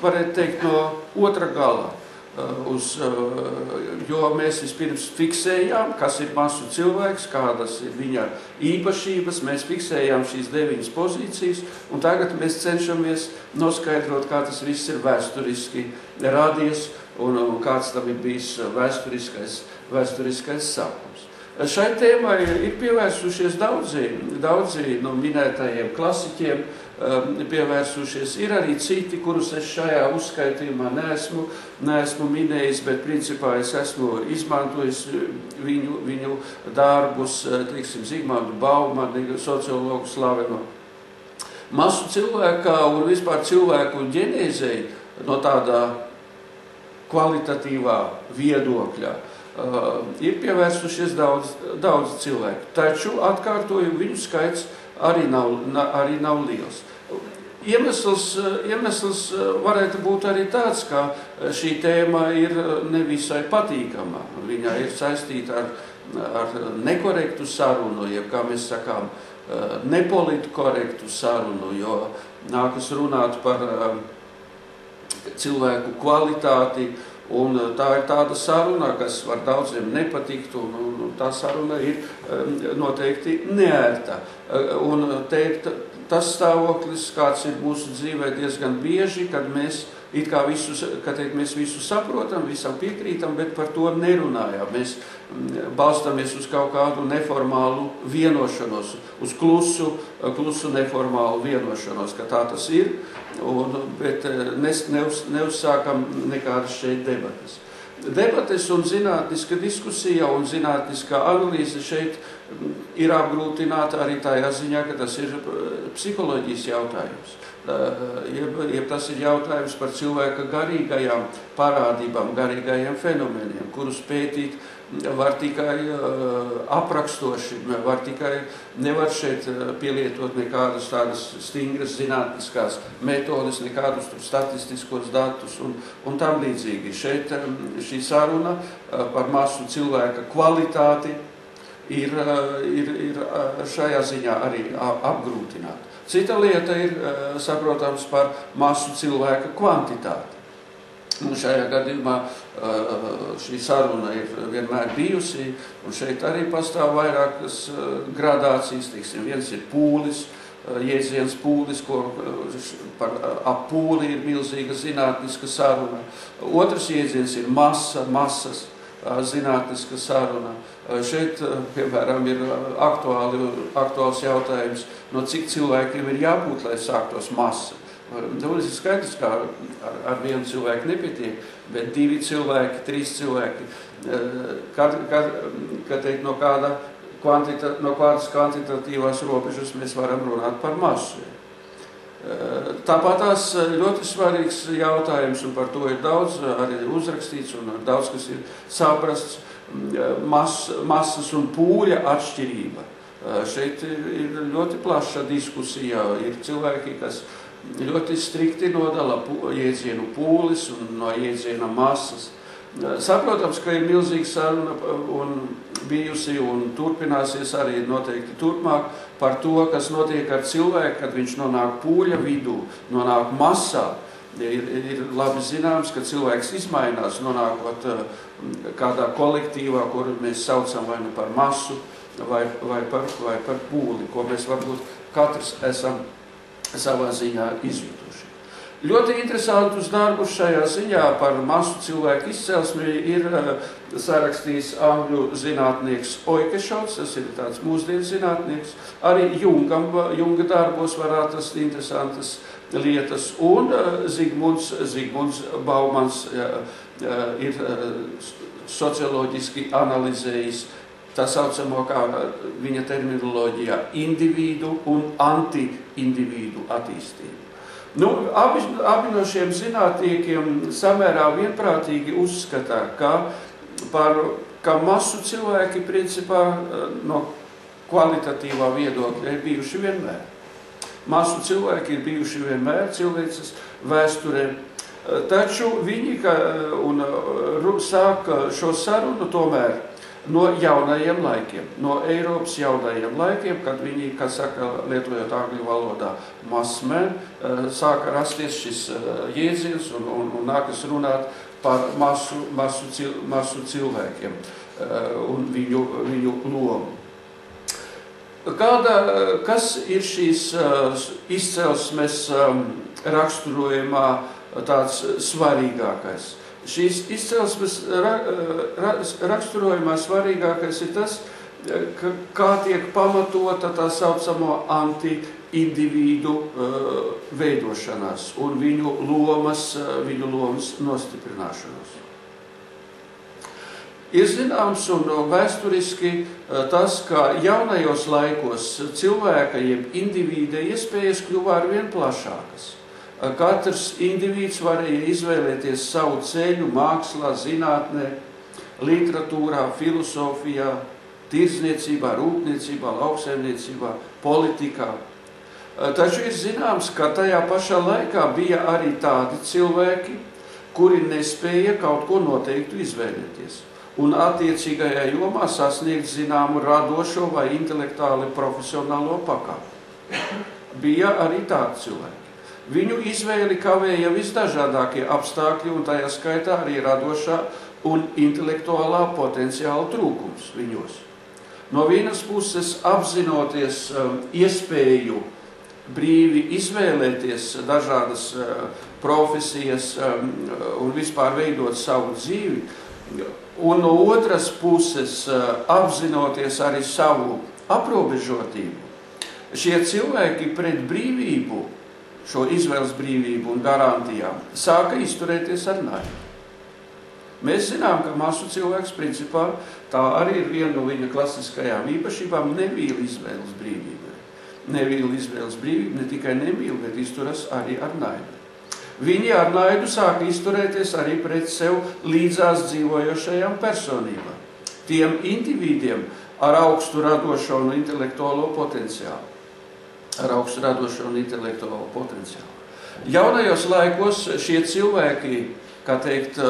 varētu teikt, no otra gala. Uh, uz, uh, jo mēs vispirms fiksējām, kas ir masu cilvēks, kādas ir viņa īpašības. Mēs fiksējām šīs deviņas pozīcijas, un tagad mēs cenšamies noskaidrot, kā tas viss ir vēsturiski radies un, un kāds tam ir bijis vēsturiskais, vēsturiskais sākums. Šai tēmai ir pievērsušies daudzi, daudzi no minētajiem klasiķiem, Um, pievērsušies. Ir arī citi, kurus es šajā uzskaitījumā neesmu, neesmu minējis, bet principā es esmu izmantojis viņu, viņu darbus, uh, teiksim, Zigmandu Baumani, sociologu slaveno. Masu cilvēkā un vispār cilvēku ģenēzei no tādā kvalitatīvā viedokļa uh, ir pievērsušies daudz, daudz cilvēku. Taču, atkārtoju, viņu skaits arī nav, arī nav liels. Iemesls, iemesls varētu būt arī tāds, ka šī tēma ir nevisai patīkama. Viņa ir saistīta ar, ar nekorektu sarunu, jeb kā mēs sakām, nepolitkorektu sarunu, jo nākas runāt par cilvēku kvalitāti, Un tā ir tāda saruna, kas var daudziem nepatikt, un, un tā saruna ir noteikti neērta. Un te ir tas stāvoklis, kāds ir mūsu dzīvē diezgan bieži, kad mēs it kā visus, ka teikt, mēs visu saprotam, visam piekrītam, bet par to nerunājām. Mēs mm, balstamies uz kaut kādu neformālu vienošanos, uz klusu, klusu neformālu vienošanos, ka tā tas ir, un, bet nes, neuz, neuzsākam nekādas šeit debatas. Debates un zinātniska diskusija un zinātniskā analīze šeit ir apgrūtināta arī tajā ziņā, ka tas ir psiholoģijas jautājums jeb, jeb tas ir jautājums par cilvēka garīgajām parādībām, garīgajiem fenomeniem, kurus pētīt var tikai uh, aprakstoši, var tikai, nevar šeit pielietot nekādas tādas stingras zinātniskās metodes, nekādus statistiskos datus un, un tam līdzīgi. Šeit šī saruna par masu cilvēka kvalitāti ir, uh, ir, ir šajā ziņā arī apgrūtināta. Cita lieta ir eh, saprotams par masu cilvēka kvantitāti. Un šajā gadījumā eh, šī saruna ir vienmēr bijusi, un šeit arī pastāv vairākas eh, gradācijas. Tiksim, viens ir pūlis, jēdziens pūlis, ko par ap pūli ir milzīga zinātniska saruna. Otrs jēdziens ir masa, masas zinātniska saruna. Šeit, piemēram, ir aktuāli, aktuāls jautājums, no cik cilvēkiem ir jābūt, lai sāktos masa. Nu, ir skaidrs, ka ar, ar vienu cilvēku nepietiek, bet divi cilvēki, trīs cilvēki, kad, kad, kad teikt, no, kāda kvantita, no kādas kvantitatīvās robežas mēs varam runāt par masu. Tāpat tās ļoti svarīgs jautājums, un par to ir daudz arī uzrakstīts, un daudz kas ir saprasts, mas, masas un pūļa atšķirība. Šeit ir ļoti plaša diskusija. Ir cilvēki, kas ļoti strikti nodala jēdzienu pūlis un no jēdziena masas. Saprotams, ka ir milzīga saruna un bijusi un turpināsies arī noteikti turpmāk par to, kas notiek ar cilvēku, kad viņš nonāk pūļa vidū, nonāk masā. Ir, ir labi zināms, ka cilvēks izmainās, nonākot kādā kolektīvā, kuru mēs saucam vai nu par masu, vai, vai, par, vai par pūli, ko mēs varbūt katrs esam savā ziņā izjutuši. Ļoti interesantus darbus šajā ziņā par masu cilvēku izcelsmi ir uh, sarakstījis angļu zinātnieks Oikešots, tas ir tāds mūsdienu zinātnieks. Arī Jungam, Junga darbos var atrast interesantas lietas. Un uh, Zigmunds, Zigmunds Baumans uh, ir socioloģiski analizējis tā saucamo, kā viņa terminoloģijā, individu un anti-individu attīstību. Nu, abi, abi no šiem zinātniekiem samērā vienprātīgi uzskata, ka, par, ka masu cilvēki principā no kvalitatīvā viedokļa ir bijuši vienmēr. Masu cilvēki ir bijuši vienmēr cilvēces vēsturē, taču viņi ka, un, sāk šo sarunu tomēr no jaunajiem laikiem, no Eiropas jaunajiem laikiem, kad viņi, kā saka, lietojot angļu valodā, masmē, eh, sāka rasties šis eh, jēdziens un, un, un nākas runāt par masu, masu, cil, masu cilvēkiem eh, un viņu, viņu lomu. Kāda, kas ir šīs izcelsmes raksturojumā tāds svarīgākais? šīs izcelsmes ra, ra, raksturojumā svarīgākais ir tas, kā tiek pamatota tā saucamo anti-individu veidošanās un viņu lomas, viņu lomas nostiprināšanos. Ir zināms un vēsturiski uh, tas, ka jaunajos laikos cilvēka jeb indivīda iespējas kļuva arvien plašākas. Katrs indivīds varēja izvēlēties savu ceļu mākslā, zinātnē, literatūrā, filozofijā, tirdzniecībā, rūpniecībā, lauksaimniecībā, politikā. Taču ir zināms, ka tajā pašā laikā bija arī tādi cilvēki, kuri nespēja kaut ko noteiktu izvēlēties un attiecīgajā jomā sasniegt zināmu radošo vai intelektuāli profesionālo pakāpi. Bija arī tādi cilvēki. Viņu izvēli kavēja visdažādākie apstākļi, un tajā skaitā arī radošā un intelektuālā potenciāla trūkums viņos. No vienas puses apzinoties um, iespēju brīvi izvēlēties dažādas profesijas un vispār veidot savu dzīvi. Un no otras puses, apzinoties arī savu aprobežotību, šie cilvēki pret brīvību, šo izvēles brīvību un garantijām, sāka izturēties ar naidu. Mēs zinām, ka masu cilvēks principā tā arī ir viena no viņa klasiskajām īpašībām - nevīla izvēles brīvība. Nevīla izvēles brīvība ne tikai nemīl, bet izturas arī ar naidu. Viņi ar naidu sāk izturēties arī pret sev līdzās dzīvojošajām personībām, tiem individiem ar augstu radošo un intelektuālo potenciālu. Ar augstu radošo un intelektuālo potenciālu. Jaunajos laikos šie cilvēki, kā teikt,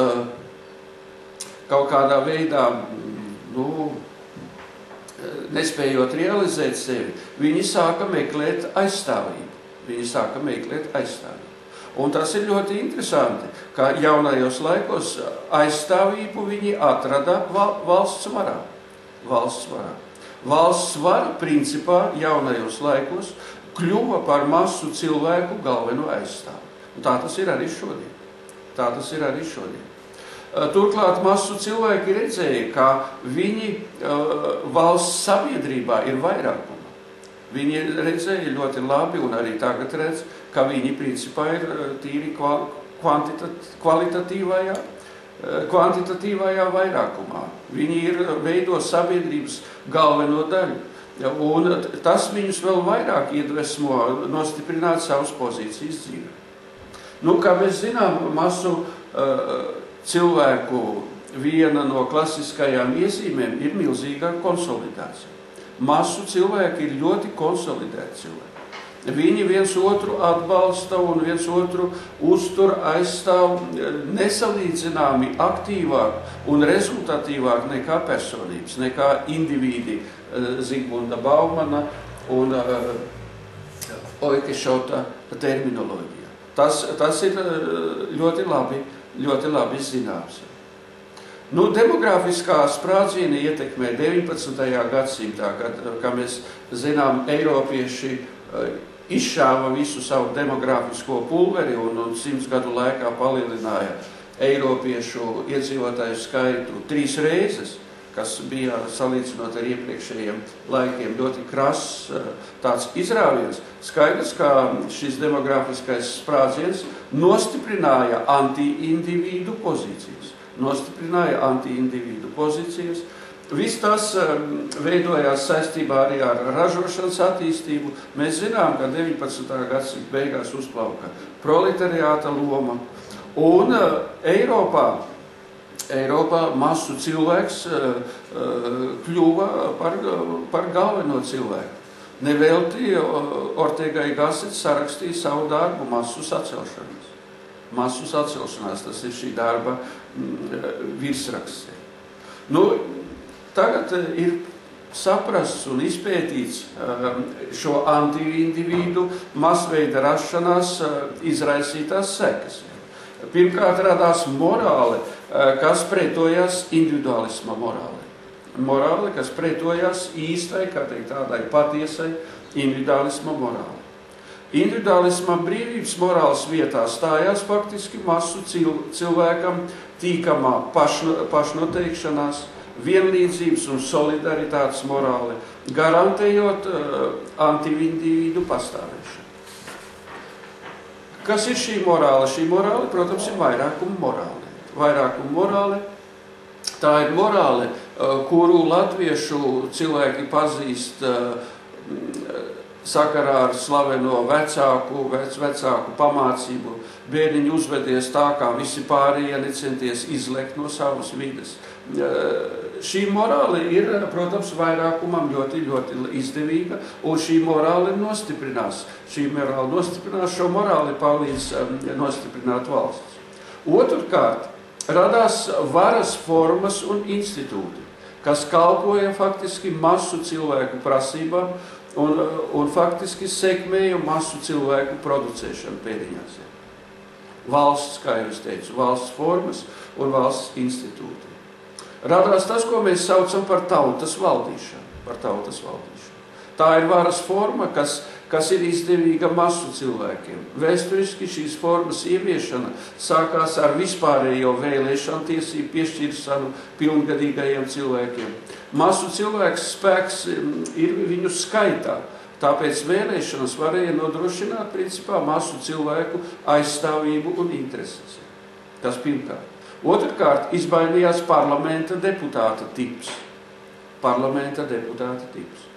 kaut kādā veidā nu, nespējot realizēt sevi, viņi sāka meklēt aizstāvību. Viņi sāka meklēt aizstāvību. Un tas ir ļoti interesanti, ka jaunajos laikos aizstāvību viņi atrada valsts varā. Valsts varā. Valsts vara principā jaunajos laikos kļuva par masu cilvēku galveno aizstāvu. Un tā tas ir arī šodien. Tā tas ir arī šodien. Turklāt masu cilvēki redzēja, ka viņi valsts sabiedrībā ir vairākumā. Viņi redzēja ļoti labi un arī tagad redz, ka viņi principā ir tīri kvalitatīvajā, kvantitatīvajā vairākumā. Viņi ir veido sabiedrības galveno daļu. Un tas viņus vēl vairāk iedvesmo nostiprināt savas pozīcijas dzīvē. Nu, kā mēs zinām, masu uh, cilvēku viena no klasiskajām iezīmēm ir milzīga konsolidācija. Masu cilvēki ir ļoti konsolidēti cilvēki. Viņi viens otru atbalsta un viens otru uztur, aizstāv nesalīdzināmi aktīvāk un rezultatīvāk nekā personības, nekā indivīdi Zigmunda Baumana un Oikešota terminoloģija. Tas, tas ir ļoti labi ļoti labi zināms. Nu, demografiskā sprādziena ietekmē 19. gadsimtā, kad, kā mēs zinām, Eiropieši izšāva visu savu demografisko pulveri un, un simts gadu laikā palielināja Eiropiešu iedzīvotāju skaitu trīs reizes kas bija salīdzinot ar iepriekšējiem laikiem ļoti krass tāds izrāviens. Skaidrs, ka šis demografiskais sprādziens nostiprināja anti-individu pozīcijas. Nostiprināja anti-individu pozīcijas. Viss tas veidojās saistībā arī ar ražošanas attīstību. Mēs zinām, ka 19. gadsimta beigās uzplauka proletariāta loma. Un Eiropā Eiropā masu cilvēks eh, eh, kļuva par, par galveno cilvēku. Nevelti Ortega y Gasset sarakstīja savu darbu masu sacelšanās. Masu sacelšanās, tas ir šī darba mm, virsraksts. Nu, tagad eh, ir saprasts un izpētīts šo anti-individu masveida rašanās izraisītās sekas. Pirmkārt radās morāli, Eh, kas pretojas individualisma morālei. Morāli, kas pretojas īstai, kā teikt, tādai patiesai individualisma morālei. Individualisma brīvības morāles vietā stājās faktiski masu cilvēkam tīkamā pašno, pašnoteikšanās, vienlīdzības un solidaritātes morāli, garantējot uh, antivindividu pastāvēšanu. Kas ir šī morāla? Šī morāla, protams, ir vairākuma morāla vairākuma morāle. Tā ir morāle, uh, kuru latviešu cilvēki pazīst uh, sakarā ar slaveno vecāku, vec, vecāku pamācību. Bērniņi uzvedies tā, kā visi pārējie necenties izlekt no savas vides. Šī morāle ir, protams, vairākumam ļoti, ļoti izdevīga, un šī morāle nostiprinās. Šī morāle nostiprinās, šo morāli palīdz um, nostiprināt valsts. Otrkārt, radās varas formas un institūti, kas kalpoja faktiski masu cilvēku prasībām un, un faktiski sekmēja masu cilvēku producēšanu pēdiņās. Valsts, kā jau es teicu, valsts formas un valsts institūti. Radās tas, ko mēs saucam par tautas valdīšanu. Par tautas valdīšanu. Tā ir varas forma, kas kas ir izdevīga masu cilvēkiem. Vēsturiski šīs formas ieviešana sākās ar vispārējo vēlēšanu tiesību piešķiršanu pilngadīgajiem cilvēkiem. Masu cilvēks spēks mm, ir viņu skaitā. Tāpēc vēlēšanas varēja nodrošināt principā masu cilvēku aizstāvību un intereses. Tas pirmkārt. Otrkārt, izbaidījās parlamenta deputāta tips. Parlamenta deputāta tips.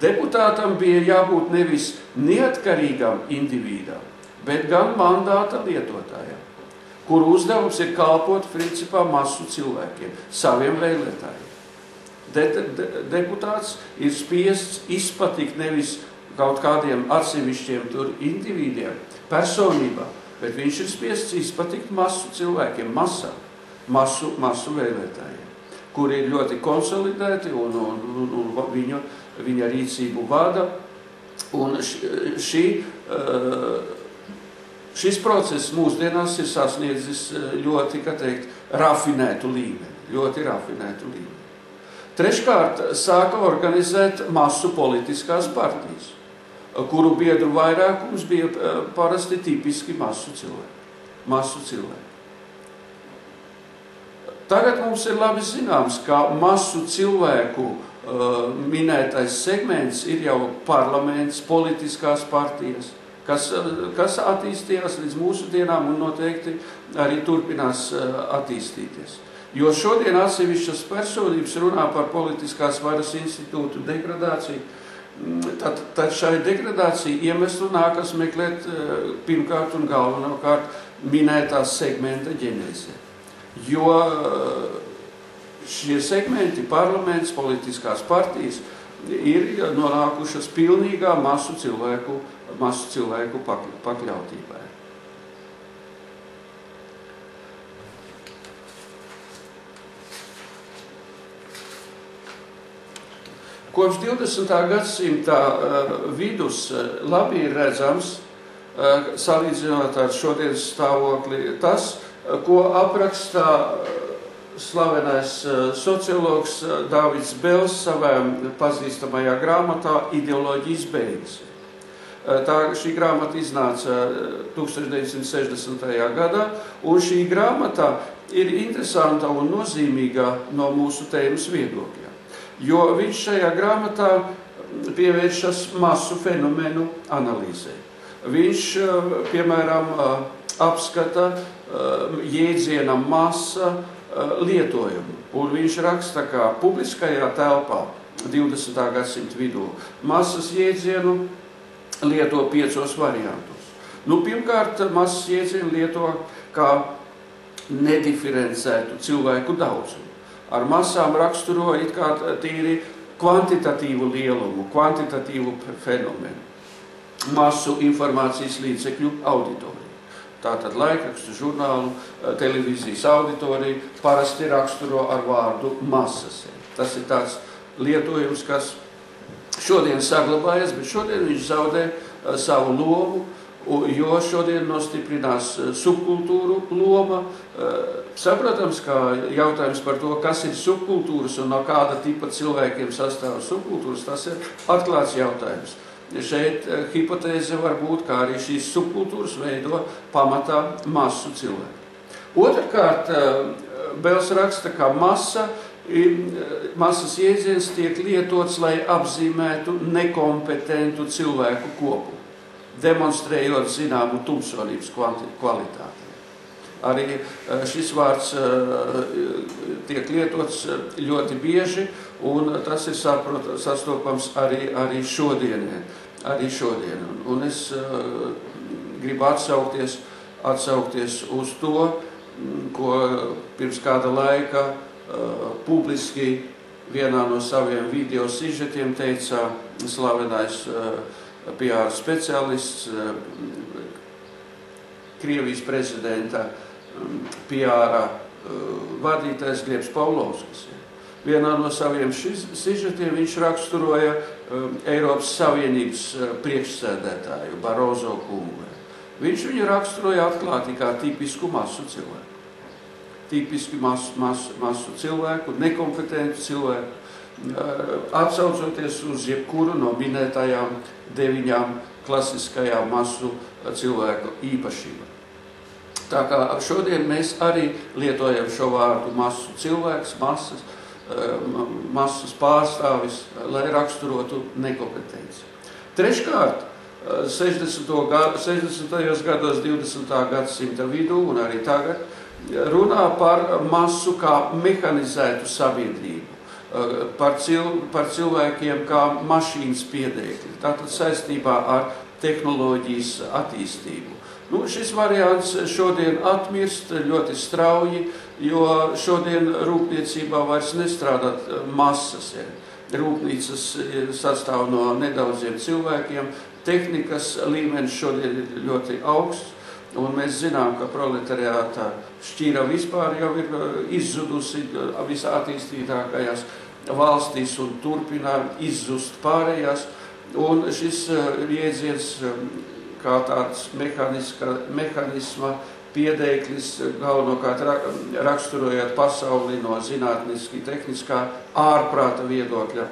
Deputātam bija jābūt nevis neatkarīgam individam, bet gan mandāta lietotājam, kur uzdevums ir kalpot principā masu cilvēkiem, saviem vēlētājiem. De, de, deputāts ir spiests izpatikt nevis kaut kādiem atsevišķiem tur individiem, personībām, bet viņš ir spiests izpatikt masu cilvēkiem, masām, masu, masu vēlētājiem, kuri ir ļoti konsolidēti un, un, un, un viņu viņa rīcību vada. Un šī, šis process mūsdienās ir sasniedzis ļoti, kā teikt, rafinētu līmeni, ļoti rafinētu līmeni. Treškārt, sāka organizēt masu politiskās partijas, kuru biedru vairākums bija parasti tipiski masu cilvēki. Masu cilvēki. Tagad mums ir labi zināms, ka masu cilvēku uh, minētais segments ir jau parlaments, politiskās partijas, kas, kas attīstījās līdz mūsdienām un noteikti arī turpinās uh, attīstīties. Jo šodien atsevišķas personības runā par politiskās varas institūtu degradāciju, tad, tad šai degradācija iemeslu nākas meklēt pirmkārt un galvenokārt minētās segmenta ģenēzē. Jo šie segmenti, parlaments, politiskās partijas, ir nonākušas pilnīgā masu cilvēku, masu cilvēku pakļautībai. Kopš 20. gadsimta uh, vidus uh, labi ir redzams, uh, salīdzinot ar šodienas stāvokli, tas, ko apraksta slavenais eh, sociologs eh, Dāvids Bels savā pazīstamajā grāmatā Ideoloģijas beigas. Eh, tā, šī grāmata iznāca 1960. gadā, un šī grāmata ir interesanta un nozīmīga no mūsu tēmas viedokļa. Jo viņš šajā grāmatā pievēršas masu fenomenu analīzē. Viņš, piemēram, apskata jēdziena masa, Eh, lietojumu. Un viņš raksta, ka publiskajā telpā 20. gadsimta vidū masas jēdzienu lieto piecos variantos. Nu, pirmkārt, masas jēdzienu lieto kā nediferencētu cilvēku daudzumu. Ar masām raksturo it kā tīri kvantitatīvu lielumu, kvantitatīvu fenomenu, masu informācijas līdzekļu auditoriju. Tātad laikrakstu, žurnālu, eh, televīzijas auditoriju parasti raksturo ar vārdu masas. Tas ir tāds lietojums, kas šodien saglabājas, bet šodien viņš zaudē eh, savu lomu, jo šodien nostiprinās eh, subkultūru loma. Saprotams, ka jautājums par to, kas ir subkultūras un no kāda tipa cilvēkiem sastāv subkultūras, tas ir atklāts jautājums šeit eh, hipotēze var būt, kā arī šīs subkultūras veido pamatā masu cilvēku. Otrakārt, Bels raksta, ka masa, masas jēdziens tiek lietots, lai apzīmētu nekompetentu cilvēku kopumu, demonstrējot zināmu tumsonības kvalitāti. Arī šis vārds tiek lietots ļoti bieži, un tas ir saprot, sastopams arī, arī šodienē arī šodien. Un, es gribu atsaukties, atsaukties uz to, mm, ko pirms kāda laika publiski vienā no saviem video sižetiem teica slavenais uh, PR speciālists, uh, Krievijas prezidenta um, PR uh, vadītājs Griebs Paulovskis. Vienā no saviem sižetiem viņš raksturoja um, Eiropas Savienības priekšsēdētāju Barozo kungu. Viņš viņu raksturoja atklāti kā tipisku masu cilvēku. Tipiski masu, masu, masu cilvēku, nekompetentu cilvēku, atsaucoties uz jebkuru no minētajām deviņām klasiskajām masu cilvēku īpašībām. Tā kā šodien mēs arī lietojam šo vārdu masu cilvēks, masas, masas pārstāvis, lai raksturotu nekompetenci. Treškārt, 60. Gadu, 60. gados, 20. gadsimta vidū un arī tagad runā par masu kā mehanizētu sabiedrību, par, cil, par cilvēkiem kā mašīnas piedēkļi, tātad saistībā ar tehnoloģijas attīstību. Nu, šis variants šodien atmirst ļoti strauji, jo šodien rūpniecībā vairs nestrādāt masas. Ja. Rūpnīcas sastāv no nedaudziem cilvēkiem, tehnikas līmenis šodien ir ļoti augsts, un mēs zinām, ka proletariāta šķīra vispār jau ir uh, izzudusi uh, visā attīstītākajās valstīs un turpina izzust pārējās, un šis jēdziens um, kā tāds mehanisma piedēklis galvenokārt raksturojot pasauli no zinātniski tehniskā ārprāta viedokļa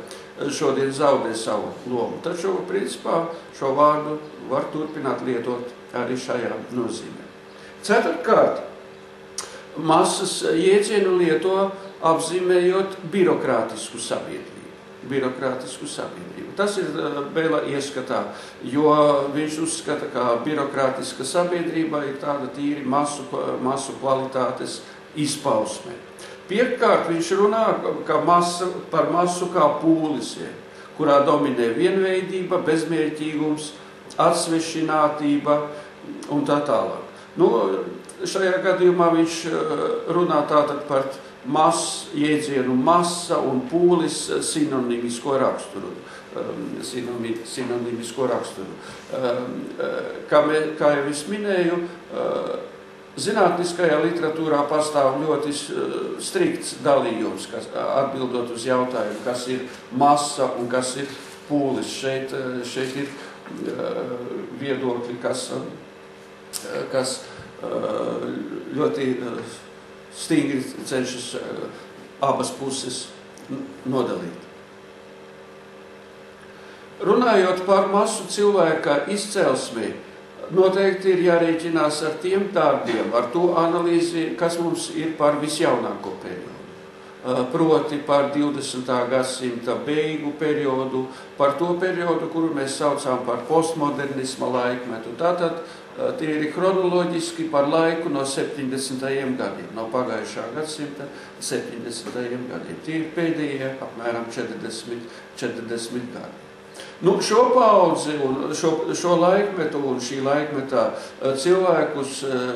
šodien zaudē savu lomu. Taču, principā, šo vārdu var turpināt lietot arī šajā nozīmē. Ceturtkārt, masas jēdzienu lieto apzīmējot birokrātisku sabiedrību. Birokrātisku sabiedrību. Tas ir Bēla ieskatā, jo viņš uzskata, ka birokrātiska sabiedrība ir tāda tīri masu, masu kvalitātes izpausme. Piekārt viņš runā masa, par masu kā pūlisiem, kurā dominē vienveidība, bezmērķīgums, atsvešinātība un tā tālāk. Nu, šajā gadījumā viņš eh, runā tātad par masu jēdzienu masa un pūlis sinonimisko raksturu. Um, sinonimisko raksturu. Um, eh, kā, mē, kā jau es minēju, uh, Zinātniskajā literatūrā pastāv ļoti eh, strikts dalījums, kas atbildot uz jautājumu, kas ir masa un kas ir pūlis. Šeit, eh, šeit ir eh, viedokļi, kas, kas ļoti stingri cenšas abas puses nodalīt. Runājot par masu cilvēka izcelsmi, noteikti ir jārēķinās ar tiem darbiem, ar to analīzi, kas mums ir par visjaunāko periodu. Proti par 20. gadsimta beigu periodu, par to periodu, kuru mēs saucam par postmodernisma laikmetu. Tātad tie ir chronoloģiski par laiku no 70. gadiem, no pagājušā gadsimta 70. gadiem. Tie ir pēdējie apmēram 40, 40 gadi. Nu, šo paudzi un šo, šo laikmetu un šī laikmetā eh, cilvēkus eh,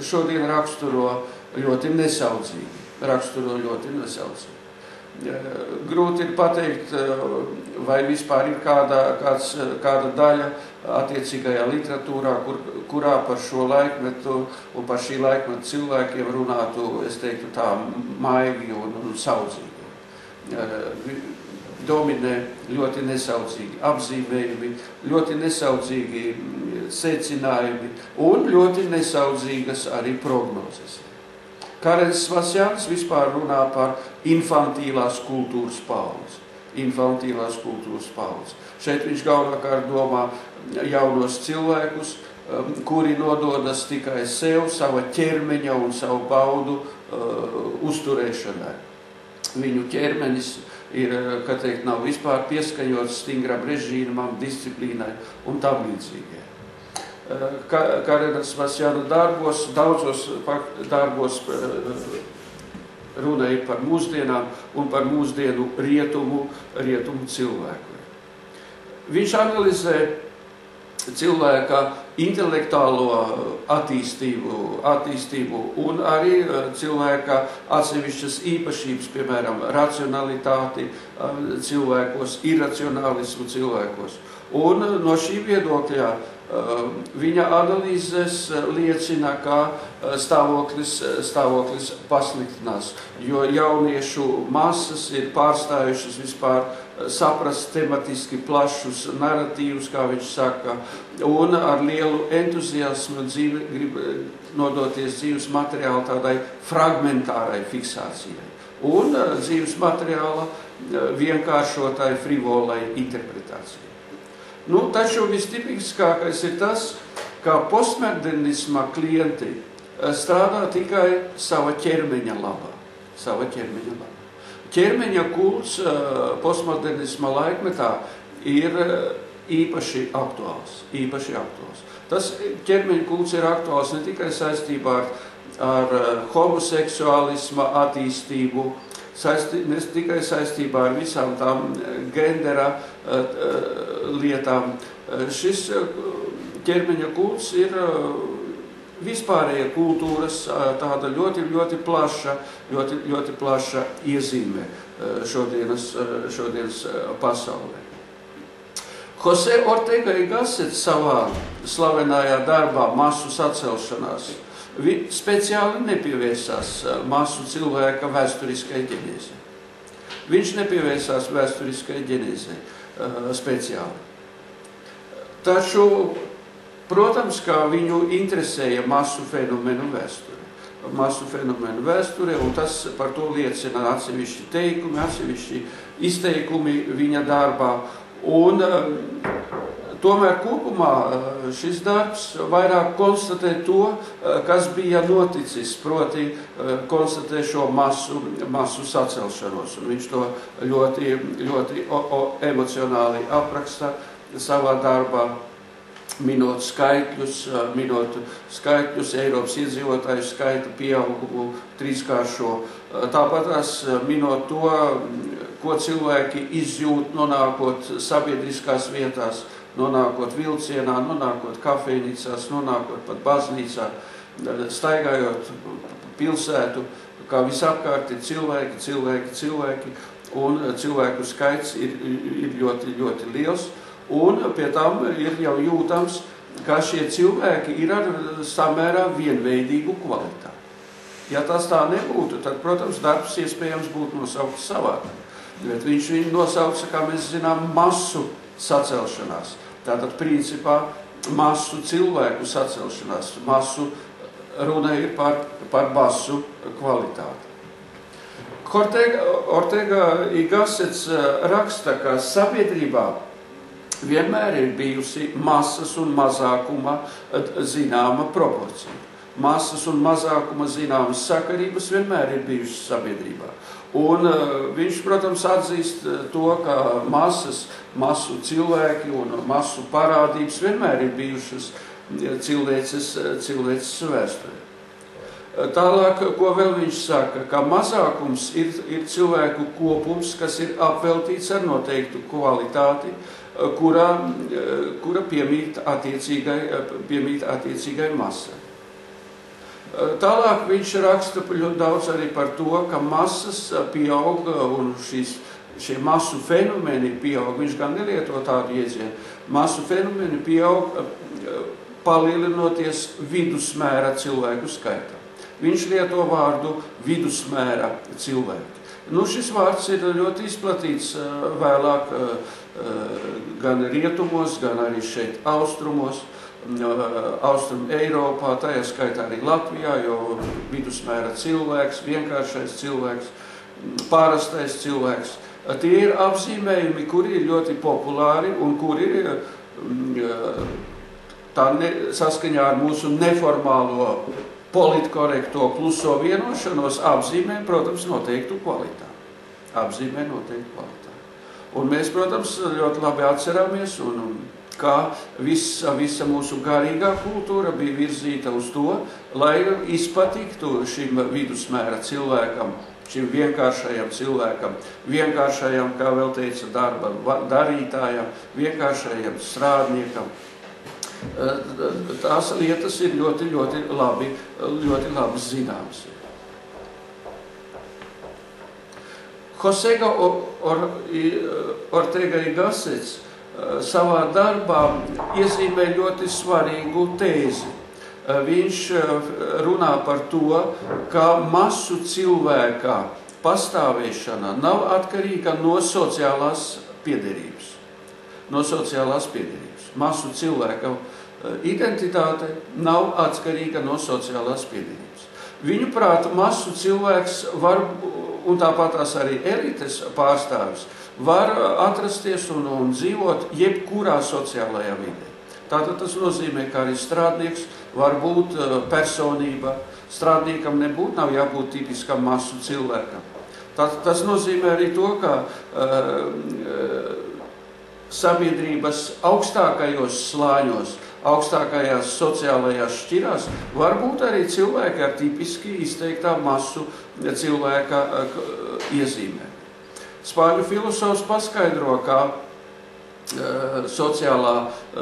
šodien raksturo ļoti nesaudzīgi. Raksturo ļoti. Eh, grūti ir pateikt, vai vispār ir kāda, kāds, kāda daļa attiecīgajā literatūrā, kur, kurā par šo laikmetu un par šī laikmeta cilvēkiem runātu, es teiktu tā, maigi un, un saudzīgi dominē ļoti nesaudzīgi apzīmējumi, ļoti nesaudzīgi secinājumi un ļoti nesaudzīgas arī prognozes. Karels Vasjāns vispār runā par infantīlās kultūras paudzi. Infantīlās kultūras paudzi. Šeit viņš galvenokārt domā jaunos cilvēkus, um, kuri nododas tikai sev, sava ķermeņa un savu baudu uh, uzturēšanai. Viņu ķermenis uh, ir, eh, ka teikt, nav vispār pieskaņots stingram režīmam, disciplīnai un tam līdzīgai. Karenas Vasjana darbos, daudzos darbos eh, runa ir par mūsdienām un par mūsdienu rietumu, rietumu cilvēku. Viņš analizē cilvēka intelektuālo attīstību, attīstību un arī eh, cilvēka atsevišķas īpašības, piemēram, racionalitāti eh, cilvēkos, iracionālismu cilvēkos. Un no šī viedokļa viņa analīzes liecina, ka stāvoklis, stāvoklis pasliktinās, jo jauniešu masas ir pārstājušas vispār saprast tematiski plašus narratīvus, kā viņš saka, un ar lielu entuziasmu dzīve, grib eh, nodoties dzīves materiāla tādai fragmentārai fiksācijai. Un dzīves materiāla vienkāršotai, frivolai interpretācijai. Nu, taču vistipiskākais ir tas, ka postmodernisma klienti strādā tikai sava ķermeņa labā. Sava ķermeņa labā. Ķermeņa kults postmodernisma laikmetā ir īpaši aktuāls. Īpaši aktuāls. Tas ķermeņa kults ir aktuāls ne tikai saistībā ar, ar homoseksuālisma attīstību, saisti, ne tikai saistībā ar visām tām gendera lietām. Šis ķermeņa kults ir vispārēja kultūras tāda ļoti, ļoti plaša, ļoti, ļoti plaša iezīme šodienas, šodienas pasaulē. Jose Ortega y Gasset savā slavenajā darbā masu sacelšanās speciāli nepievērsās masu cilvēka vēsturiskai ģenēzē. Viņš nepievērsās vēsturiskai ģenēzē speciāli. Taču Protams, kā viņu interesēja masu fenomenu vēsture. Masu fenomenu vēsture, un tas par to liecina atsevišķi teikumi, atsevišķi izteikumi viņa darbā. Un, tomēr kopumā šis darbs vairāk konstatē to, kas bija noticis, proti konstatē šo masu, masu sacelšanos. Un viņš to ļoti, ļoti o, o, emocionāli apraksta savā darbā minot skaitļus, minot skaitļus, Eiropas iedzīvotāju skaita pieaugumu trīskāršo. Tāpat tās minot to, ko cilvēki izjūt, nonākot sabiedriskās vietās, nonākot vilcienā, nonākot kafejnīcās, nonākot pat baznīcā, staigājot pilsētu, kā visapkārt ir cilvēki, cilvēki, cilvēki, un cilvēku skaits ir, ir ļoti, ļoti liels. Un pie tam ir jau jūtams, ka šie cilvēki ir ar samērā vienveidīgu kvalitāti. Ja tas tā nebūtu, tad, protams, darbs iespējams būtu nosaukts savādāk. Bet viņš viņu nosauca, kā mēs zinām, masu sacelšanās. Tātad, principā, masu cilvēku sacelšanās. Masu runa ir par, par basu kvalitāti. Ortega, Ortega Igasets raksta, ka sabiedrībā vienmēr ir bijusi masas un mazākuma zināma proporcija. Masas un mazākuma zināmas sakarības vienmēr ir bijušas sabiedrībā. Un uh, viņš, protams, atzīst to, ka masas, masu cilvēki un masu parādības vienmēr ir bijušas cilvēces, cilvēces vēsturē. Tālāk, ko vēl viņš saka, ka mazākums ir, ir cilvēku kopums, kas ir apveltīts ar noteiktu kvalitāti, kura, kura piemīt, attiecīgai, piemīt attiecīgai masai. Tālāk viņš raksta ļoti daudz arī par to, ka masas pieaug un šīs, šie masu fenomeni pieaug. Viņš gan nelieto tādu iedzienu. Masu fenomeni pieaug palielinoties vidusmēra cilvēku skaitam. Viņš lieto vārdu vidusmēra cilvēki. Nu, šis vārds ir ļoti izplatīts vēlāk gan rietumos, gan arī šeit austrumos, austrum Eiropā, tajā skaitā arī Latvijā, jo vidusmēra cilvēks, vienkāršais cilvēks, pārastais cilvēks. Tie ir apzīmējumi, kuri ir ļoti populāri un kuri tā ne, saskaņā ar mūsu neformālo politkorekto kluso vienošanos apzīmē, protams, noteiktu kvalitāti. Apzīmē noteiktu kvalitāti. Un mēs, protams, ļoti labi atceramies, un, un kā visa, visa mūsu garīgā kultūra bija virzīta uz to, lai izpatiktu šim vidusmēra cilvēkam, šim vienkāršajam cilvēkam, vienkāršajam, kā vēl teica, darba darītājam, vienkāršajam strādniekam. Tās lietas ir ļoti, ļoti labi, ļoti labi zināmas. Josega Ortega y Gasets eh, savā darbā iezīmē ļoti svarīgu tēzi. Eh, viņš eh, runā par to, ka masu cilvēka pastāvēšana nav atkarīga no sociālās piederības. No sociālās piederības. Masu cilvēka identitāte nav atkarīga no sociālās piederības. Viņu prāta masu cilvēks var un tāpat tās arī elites pārstāvis, var atrasties un, un dzīvot jebkurā sociālajā vidē. Tātad tas nozīmē, ka arī strādnieks var būt personība. Strādniekam nebūtu nav jābūt tipiskam masu cilvēkam. Tas, tas nozīmē arī to, ka uh, sabiedrības augstākajos slāņos augstākajās sociālajās šķirās, var būt arī cilvēki ar tipiski izteiktā masu cilvēka eh, iezīmē. Spāņu filozofs paskaidro, ka eh, sociālā,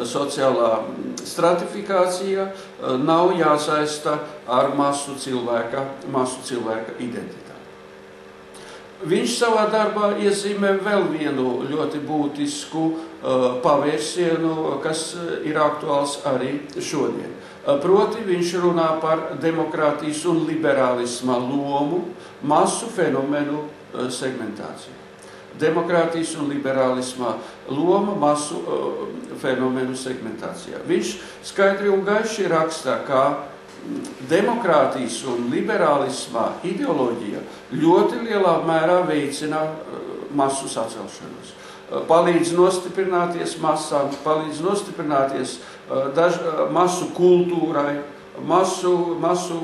sociālā stratifikācija eh, nav jāsaista ar masu cilvēka, masu cilvēka identitāti. Viņš savā darbā iezīmē vēl vienu ļoti būtisku pavērsienu, kas ir aktuāls arī šodien. Proti, viņš runā par demokrātijas un liberālisma lomu masu fenomenu segmentācijā. Demokrātijas un liberālisma loma masu uh, fenomenu segmentācijā. Viņš skaidri un gaiši raksta, ka demokrātijas un liberālismā ideoloģija ļoti lielā mērā veicina uh, masu sacelšanos. Uh, palīdz nostiprināties masām, palīdz nostiprināties daž, masu kultūrai, masu, masu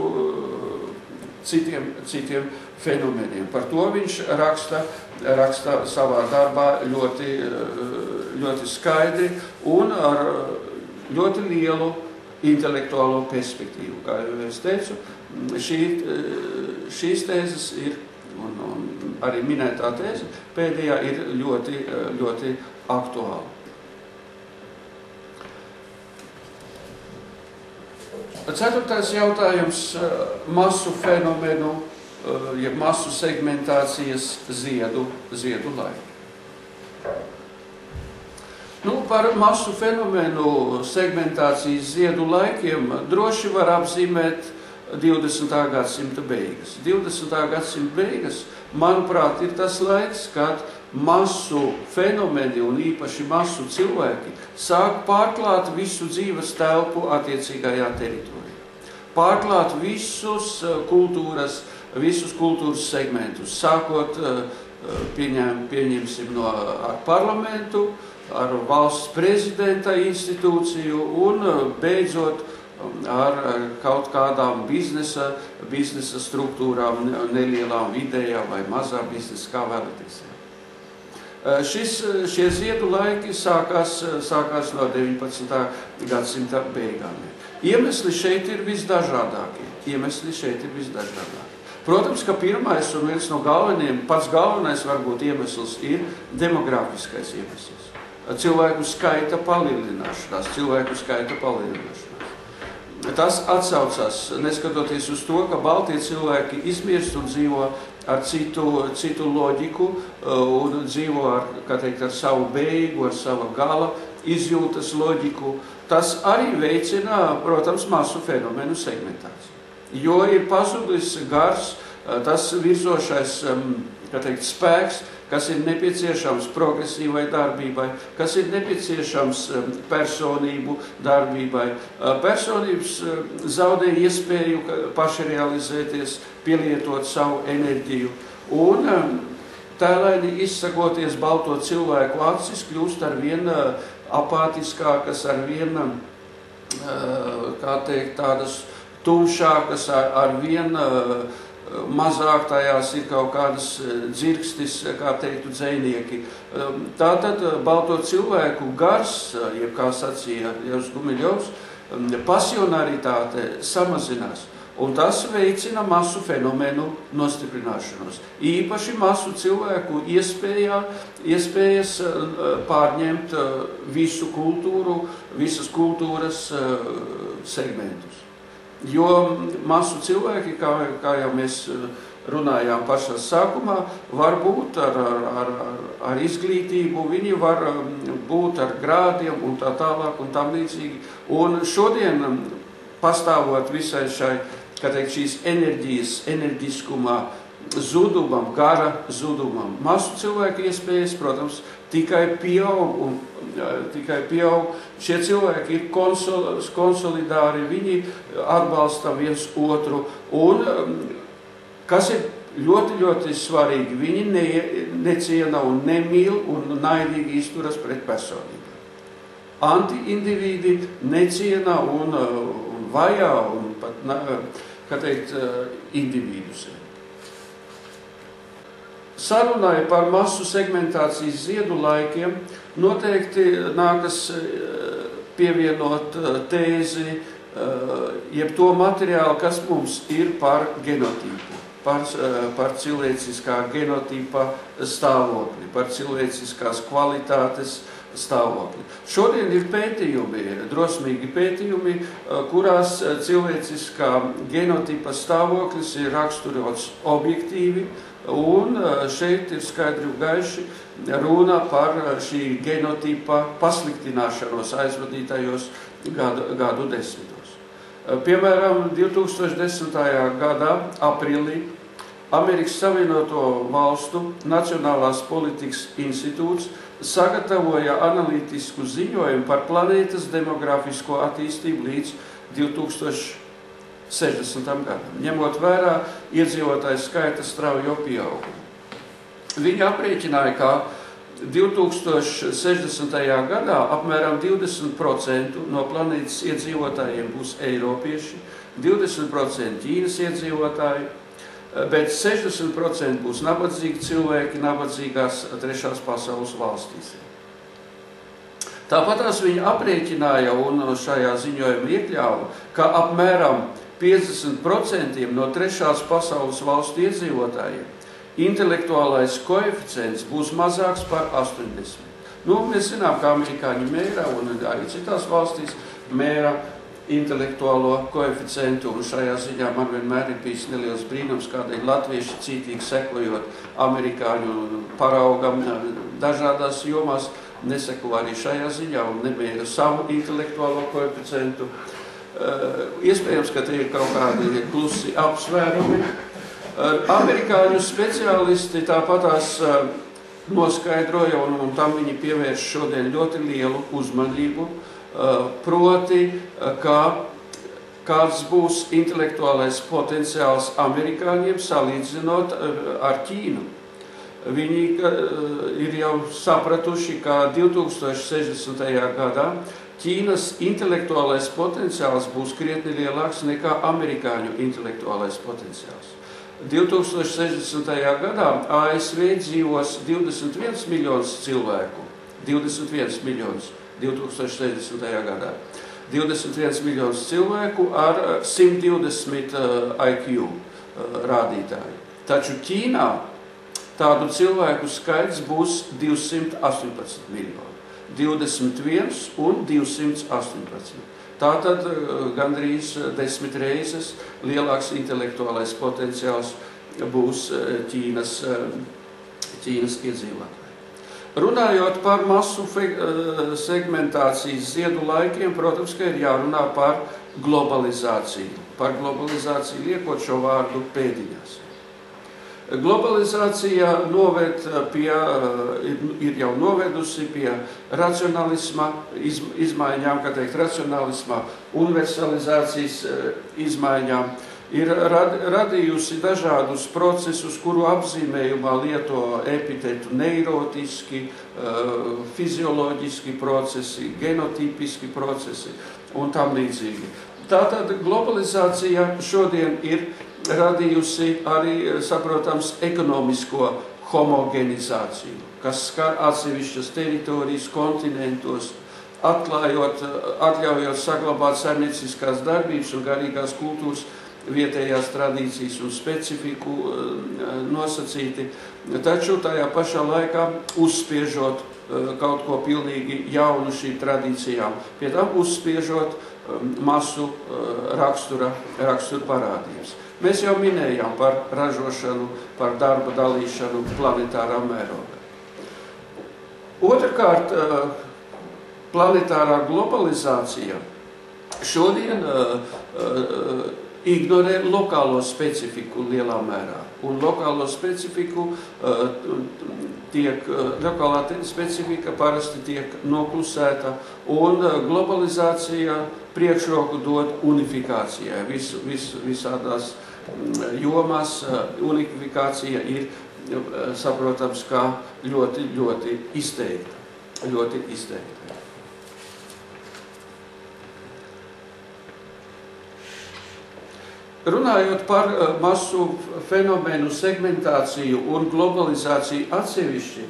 citiem, citiem fenomeniem. Par to viņš raksta, raksta savā darbā ļoti, ļoti skaidri un ar ļoti lielu intelektuālo perspektīvu. Kā jau es teicu, šī, šīs tēzes ir, un, un arī minētā tēze pēdējā ir ļoti, ļoti aktuāla. Ceturtais jautājums - masu fenomenu, ja masu segmentācijas ziedu, ziedu laiku. Nu, par masu fenomenu segmentācijas ziedu laikiem droši var apzīmēt 20. gadsimta beigas. 20. gadsimta beigas, manuprāt, ir tas laiks, kad masu fenomeni un īpaši masu cilvēki sāk pārklāt visu dzīves telpu attiecīgajā teritorijā. Pārklāt visus eh, kultūras, visus kultūras segmentus, sākot eh, pieņem, pieņemsim no ar parlamentu, ar valsts prezidenta institūciju un eh, beidzot ar kaut kādām biznesa, biznesa struktūrām, nelielām, vidējām vai mazām biznesa, kā vēlaties. Eh, šis, šie ziedu laiki sākās, sākās no 19. gadsimta beigām. Iemesli šeit ir visdažādākie. Iemesli šeit ir visdažādākie. Protams, ka pirmais un viens no galvenajiem, pats galvenais varbūt iemesls ir demografiskais iemesls cilvēku skaita palielināšanās, cilvēku skaita palielināšanās. Tas atsaucās, neskatoties uz to, ka Baltie cilvēki izmirst un dzīvo ar citu, citu loģiku un dzīvo ar, teikt, ar savu beigu, ar savu gala izjūtas loģiku. Tas arī veicina, protams, masu fenomenu segmentāciju. Jo ir pazudis gars, tas virzošais teikt, spēks, kas ir nepieciešams progresīvai darbībai, kas ir nepieciešams personību darbībai. Uh, personības zaudē iespēju paši realizēties, pielietot savu enerģiju. Un tēlēni izsakoties balto cilvēku acis, kļūst ar vien uh, apātiskākas, ar vien, kā teikt, tādas tumšākas, ar, ar vien uh, mazāk tajās ir kaut kādas eh, dzirkstis, eh, kā teiktu dzēnieki. Um, tātad balto cilvēku gars, jeb kā sacīja Jēzus Gumiļovs, um, pasionaritāte samazinās. Un tas veicina masu fenomenu nostiprināšanos. Īpaši masu cilvēku iespējā, iespējas pārņemt visu kultūru, visas kultūras segmentus. Jo masu cilvēki, kā, kā jau mēs eh, runājām pašā sākumā, var būt ar, ar, ar, ar izglītību, viņi var mm, būt ar grādiem un tā tālāk un tam līdzīgi. Un šodien mm, pastāvot visai šai, kā teikt, šīs enerģijas, enerģiskumā, zudumam, gara zudumam. Masu cilvēku iespējas, protams, tikai pieaug un tikai pieaug. Šie cilvēki ir konsol, konsolidāri, viņi atbalsta viens otru. Un, kas ir ļoti, ļoti svarīgi. Viņi ne, neciena un nemīl un naidīgi izturas pret personību. Anti-indivīdi neciena un, un vajā un pat, kā teikt, individus. Sarunai par masu segmentācijas ziedu laikiem noteikti nākas pievienot tēzi, jeb to materiālu, kas mums ir par genotīpu par, par cilvēciskā genotipa stāvokli, par cilvēciskās kvalitātes stāvokli. Šodien ir pētījumi, drosmīgi pētījumi, kurās cilvēciskā genotipa stāvoklis ir raksturots objektīvi, un šeit ir skaidri un gaiši runa par šī genotipa pasliktināšanos aizvadītajos gadu, gadu desmitos. Piemēram, 2010. gadā aprīlī Amerikas Savienoto Valstu Nacionālās politikas institūts sagatavoja analītisku ziņojumu par planētas demografisko attīstību līdz 2060. gadam, ņemot vērā iedzīvotāju skaita straujo pieaugumu. Viņi aprēķināja, ka 2060. gadā apmēram 20% no planētas iedzīvotājiem būs eiropieši, 20% Ķīnas iedzīvotāji, bet 60% būs nabadzīgi cilvēki nabadzīgās trešās pasaules valstīs. Tāpat tās viņi aprēķināja un šajā ziņojumā iekļāva, ka apmēram 50% no trešās pasaules valstu iedzīvotājiem intelektuālais koeficients būs mazāks par 80. Nu, mēs zinām, ka amerikāņi mēra un arī citās valstīs mēra intelektuālo koeficientu, un šajā ziņā man vienmēr ir bijis neliels brīnums, kādēļ latvieši cītīgi sekojot amerikāņu paraugam dažādās jomās, neseko arī šajā ziņā un nemēra savu intelektuālo koeficientu. Iespējams, ka te ir kaut kādi klusi apsvērumi. Amerikāņu speciālisti tāpatās noskaidroja, un, un tam viņi pievērš šodien ļoti lielu uzmanību, Eh, proti, eh, ka kāds būs intelektuālais potenciāls amerikāņiem salīdzinot eh, ar Ķīnu. Viņi ir jau sapratuši, ka 2060. gadā Ķīnas intelektuālais potenciāls būs krietni lielāks nekā amerikāņu intelektuālais potenciāls. 2060. gadā ASV dzīvos 21 miljonus cilvēku. 21 miljonus cilvēku 2060. gadā. 21 miljonus cilvēku ar 120 IQ rādītāju. Taču Ķīnā tādu cilvēku skaits būs 218 miljoni. 21 un 218. Tātad gandrīz desmit reizes lielāks intelektuālais potenciāls būs Ķīnas, Ķīnas iedzīvotājiem. Runājot par masu eh, segmentācijas ziedu laikiem, protams, ka ir jārunā par globalizāciju. Par globalizāciju liekot šo vārdu pēdiņās. Globalizācija noved pie, eh, ir jau novedusi pie racionālisma izmaiņām, kā teikt, racionālisma universalizācijas eh, izmaiņām ir rad, radījusi dažādus procesus, kuru apzīmējumā lieto epitetu neirotiski, fizioloģiski procesi, genotipiski procesi un tam līdzīgi. Tātad globalizācija šodien ir radījusi arī, saprotams, ekonomisko homogenizāciju, kas skar atsevišķas teritorijas, kontinentos, atklājot, atļaujot saglabāt saimnieciskās darbības un garīgās kultūras vietējās tradīcijas un specifiku eh, nosacīti, taču tajā pašā laikā uzspiežot kaut ko pilnīgi jaunu šīm tradīcijām, pie tam uzspiežot masu rakstura, rakstura parādības. Mēs jau minējām par ražošanu, par darba dalīšanu planetārā mērogā. Otrakārt, planetārā globalizācija šodien ignorē lokālo specifiku lielā mērā. Un lokālo specifiku tiek, lokālā specifika parasti tiek noklusēta, un globalizācija priekšroku dot unifikācijai. Visu, visu, visādās jomās unifikācija ir saprotams kā ļoti, ļoti izteikta. Ļoti izteikta. Runājot par masu fenomenu segmentāciju un globalizāciju atsevišķi,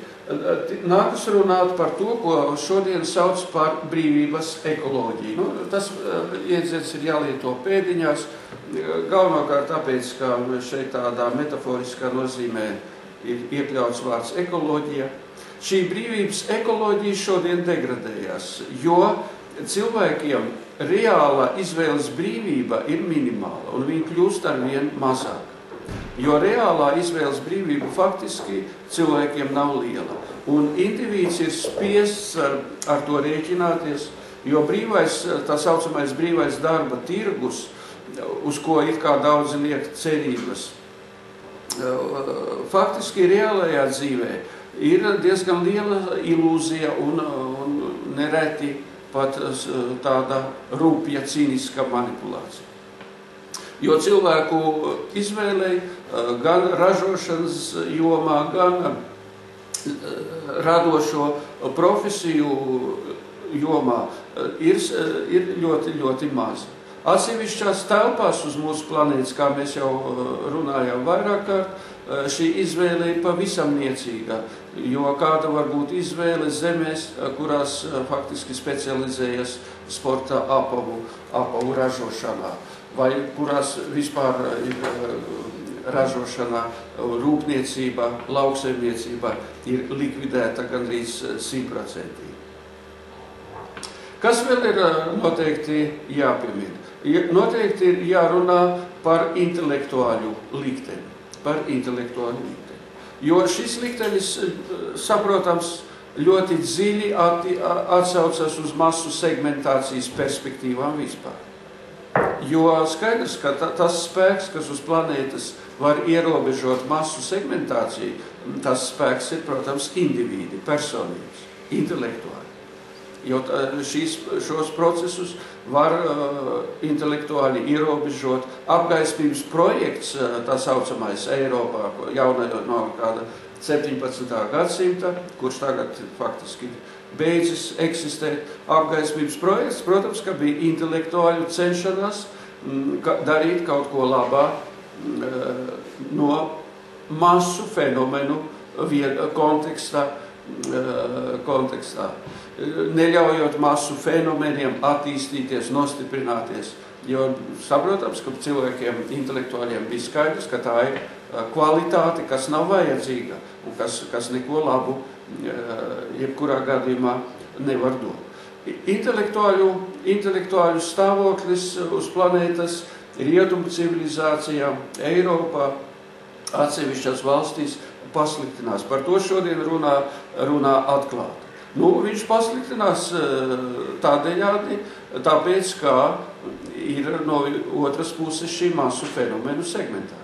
nākas runāt par to, ko šodien sauc par brīvības ekoloģiju. Nu, tas iedziens ir jālieto pēdiņās, galvenokārt tāpēc, ka šeit tādā metaforiskā nozīmē ir iekļauts vārds ekoloģija. Šī brīvības ekoloģija šodien degradējas, jo cilvēkiem reāla izvēles brīvība ir minimāla un viņi kļūst ar vien mazāk. Jo reālā izvēles brīvība faktiski cilvēkiem nav liela. Un indivīds ir spiests ar, ar to rēķināties, jo brīvais, tā saucamais brīvais darba tirgus, uz ko it kā daudzi liek cerības, faktiski reālajā dzīvē ir diezgan liela ilūzija un, un nereti pat tāda rūpja cīniska manipulācija. Jo cilvēku izvēlei gan ražošanas jomā, gan radošo profesiju jomā ir, ir ļoti, ļoti maza. Atsevišķās telpās uz mūsu planētas, kā mēs jau runājām vairāk kārt, šī izvēle ir pavisam niecīga. Jo kāda var būt izvēle zemēs, kurās faktiski specializējas sporta apavu, apavu ražošanā, vai kurās vispār ir ražošana, rūpniecība, lauksaimniecība ir likvidēta gandrīz simtprocentīgi. Kas vēl ir noteikti jāpiemina? noteikti ir jārunā par intelektuāļu likteni. Par intelektuāļu likteni. Jo šis liktenis, saprotams, ļoti dziļi atsaucas uz masu segmentācijas perspektīvām vispār. Jo skaidrs, ka tas spēks, kas uz planētas var ierobežot masu segmentāciju, tas spēks ir, protams, indivīdi, personības, intelektuāli. Jo šīs, šos procesus var uh, intelektuāli ierobežot. Apgaismības projekts, uh, tā saucamais Eiropā, jaunajā no kāda 17. gadsimta, kurš tagad faktiski beidzis eksistēt. Apgaismības projekts, protams, ka bija intelektuāļu cenšanās m, ka, darīt kaut ko labā m, uh, no masu fenomenu kontekstā. Uh, kontekstā neļaujot masu fenomeniem attīstīties, nostiprināties. Jo saprotams, ka cilvēkiem, intelektuāļiem bija skaidrs, ka tā ir kvalitāte, kas nav vajadzīga un kas, kas neko labu jebkurā gadījumā nevar dot. Intelektuāļu, intelektuāļu stāvoklis uz planētas rietumu civilizācijā, Eiropā, atsevišķās valstīs pasliktinās. Par to šodien runā, runā atklāti. Nu, viņš pasliktinās eh, tādējādi, tāpēc, ka ir no otras puses šī masu fenomenu segmentācija.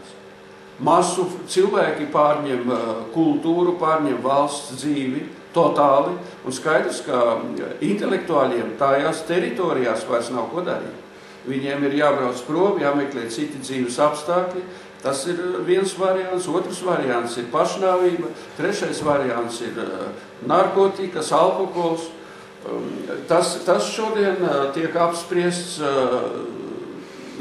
Masu cilvēki pārņem eh, kultūru, pārņem valsts dzīvi totāli, un skaidrs, ka intelektuāļiem tajās teritorijās vairs nav ko darīt. Viņiem ir jābrauc prom, jāmeklē citi dzīves apstākļi, Tas ir viens variants, otrs variants ir pašnāvība, trešais variants ir eh, narkotikas, alkohols. Um, tas, tas šodien eh, tiek apspriests eh,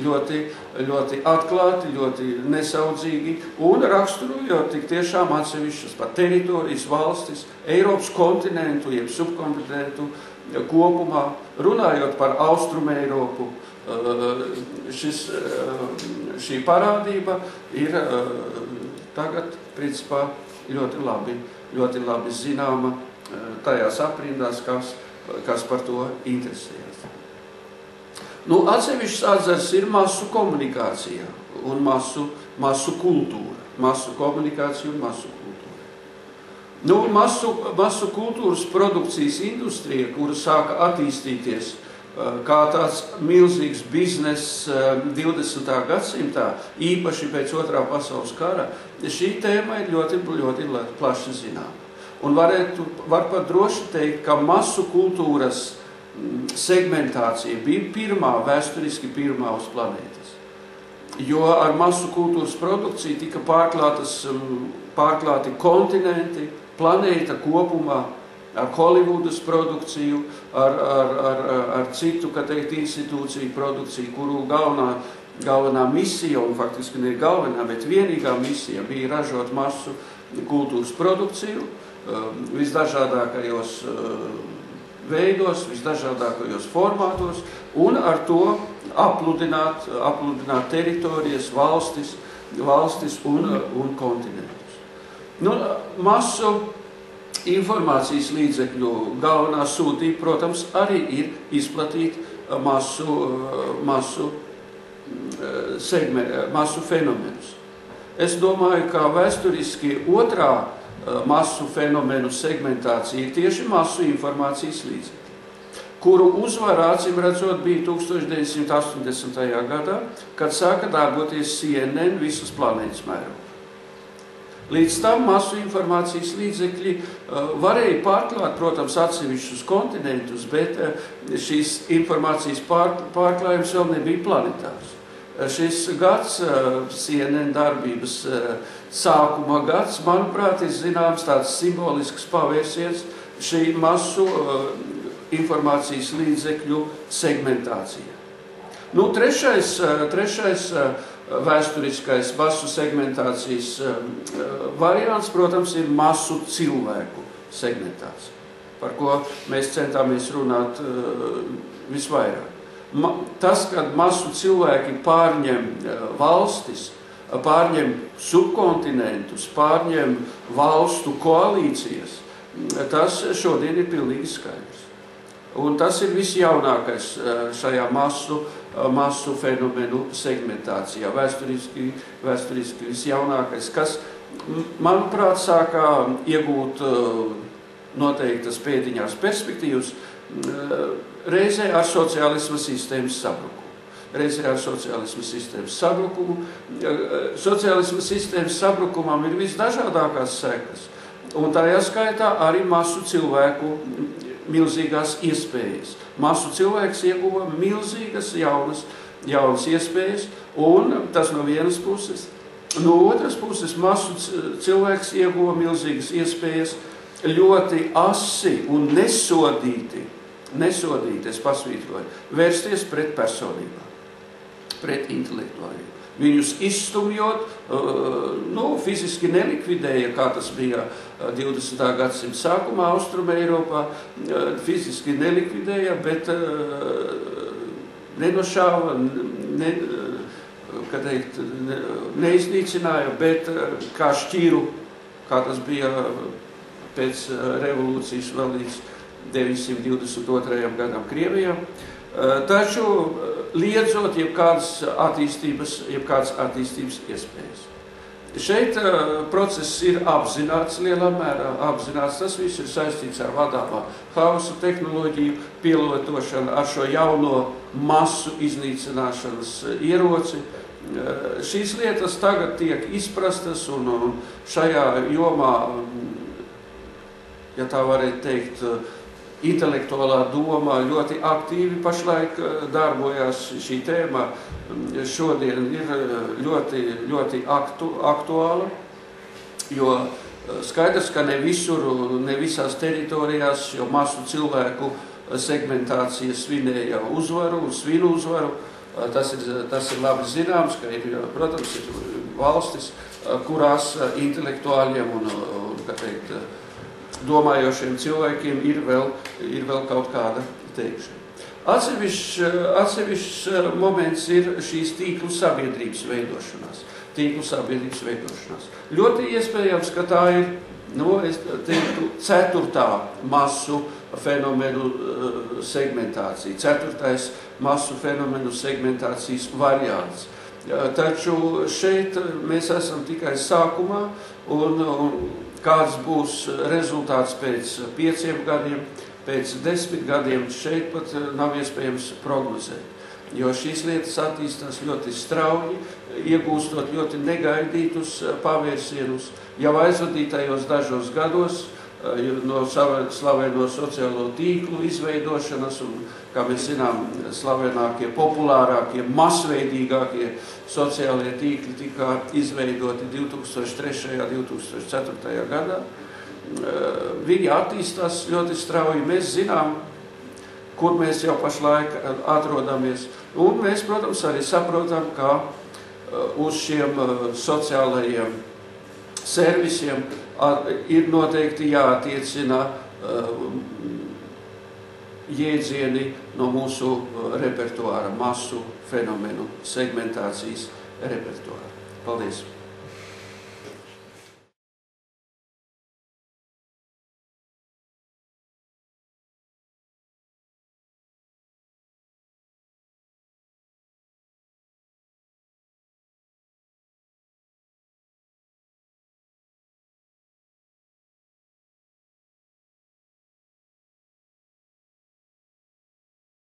ļoti, ļoti atklāti, ļoti nesaudzīgi un raksturojot tik tiešām atsevišķas pat teritorijas, valstis, Eiropas kontinentu, jeb subkontinentu kopumā, runājot par Austrumu Eiropu, šis, šī parādība ir tagad, principā, ļoti labi, ļoti labi zināma tajās aprindās, kas, kas par to interesējas. Nu, atsevišķs atzars ir masu komunikācija un masu, masu kultūra. Masu komunikācija un masu kultūra. Nu, masu, masu kultūras produkcijas industrija, kura sāka attīstīties kā tāds milzīgs bizness 20. Eh, gadsimtā, īpaši pēc otrā pasaules kara, šī tēma ir ļoti, ļoti plaši zināma. Un varētu, var pat droši teikt, ka masu kultūras segmentācija bija pirmā, vēsturiski pirmā uz planētas. Jo ar masu kultūras produkciju tika pārklātas, pārklāti kontinenti, planēta kopumā, ar Holivudas produkciju, ar, ar, ar, ar citu teikt, institūciju produkciju, kuru galvenā, galvenā misija, un faktiski ne galvenā, bet vienīgā misija bija ražot masu kultūras produkciju um, visdažādākajos uh, veidos, visdažādākajos formātos, un ar to apludināt, apludināt teritorijas, valstis, valstis un, un kontinentus. Nu, masu informācijas līdzekļu galvenā sūtība, protams, arī ir izplatīt masu, masu, segme, masu fenomenus. Es domāju, ka vēsturiski otrā masu fenomenu segmentācija ir tieši masu informācijas līdzekļi, kuru uzvara, acīm redzot, bija 1980. gadā, kad sāka darboties CNN visas planētas mērogā. Līdz tam masu informācijas līdzekļi uh, varēja pārklāt, protams, atsevišķus kontinentus, bet uh, šīs informācijas pār, pārklājums vēl nebija planetārs. Šis gads, CNN darbības sākuma gads, manuprāt, ir zināms tāds simbolisks pavērsiens šī masu informācijas līdzekļu segmentācija. Nu, trešais, trešais vēsturiskais masu segmentācijas variants, protams, ir masu cilvēku segmentācija, par ko mēs centāmies runāt visvairāk. Tas, kad masu cilvēki pārņem uh, valstis, pārņem subkontinentus, pārņem valstu koalīcijas, tas šodien ir pilnīgi skaidrs. Un tas ir visjaunākais šajā masu masu fenomenu segmentācijā, vēsturiski, vēsturiski visjaunākais, kas, manuprāt, sākā iegūt noteiktas pēdiņās perspektīvas reizē ar sociālisma sistēmas sabrukumu. Reizē ar sociālisma sistēmas sabrukumu. Sociālisma sistēmas sabrukumam ir visdažādākās sekas, un tajā skaitā arī masu cilvēku milzīgās iespējas. Masu cilvēks ieguva milzīgas jaunas, jaunas iespējas, un tas no vienas puses. No otras puses, masu cilvēks ieguva milzīgas iespējas ļoti asi un nesodīti, nesodīti, es pasvītroju, vērsties pret personībām, pret intelektuāļiem viņus izstumjot, uh, nu, fiziski nelikvidēja, kā tas bija 20. Uh, gadsimta sākumā Austruma Eiropā, uh, fiziski nelikvidēja, bet nenošāva, ne, kad teikt, ne, neiznīcināja, bet kā šķīru, kā tas bija pēc revolūcijas vēl līdz 922. gadam Krievijā. Taču liedzot jebkādas attīstības, jebkādas attīstības iespējas. Šeit uh, process ir apzināts lielā mērā, apzināts. Tas viss ir saistīts ar vadāmā hausa tehnoloģiju pielietošanu, ar šo jauno masu iznīcināšanas ieroci. Šīs lietas tagad tiek izprastas un, šajā jomā, ja tā varētu teikt, intelektuālā doma ļoti aktīvi pašlaik eh, darbojas šī tēma. Mm, šodien ir eh, ļoti, ļoti aktu, aktuāla, jo eh, skaidrs, ka ne visur, ne visās teritorijās, jo masu cilvēku segmentācija svinēja uzvaru svinu uzvaru. Tas ir, tas ir labi zināms, ka ir, protams, ir valstis, kurās intelektuāļiem un, un kā teikt, domājošiem cilvēkiem ir vēl, ir vēl kaut kāda teikšana. Atsevišķs, eh, moments ir šīs tīklu sabiedrības veidošanās. Tīklu sabiedrības veidošanās. Ļoti iespējams, ka tā ir nu, teiktu, ceturtā masu fenomenu uh, segmentācija, ceturtais masu fenomenu segmentācijas variants. Uh, taču šeit mēs esam tikai sākumā un, un Kāds būs rezultāts pēc pieciem gadiem, pēc desmit gadiem, šeit pat eh, nav iespējams prognozēt. Jo šīs lietas attīstās ļoti strauji, iegūstot ļoti negaidītus eh, pavērsienus. Jau aizvadītajos dažos gados no slaveno sociālo tīklu izveidošanas, un, kā mēs zinām, slavenākie, populārākie, masveidīgākie sociālie tīkli tika izveidoti 2003. un 2004. gadā. Viņi attīstās ļoti strauji. Mēs zinām, kur mēs jau pašlaik atrodamies. Un mēs, protams, arī saprotam, ka uz šiem sociālajiem servisiem ir noteikti jātiecina jēdzieni no mūsu repertuāra, masu fenomenu segmentācijas repertuāra. Paldies!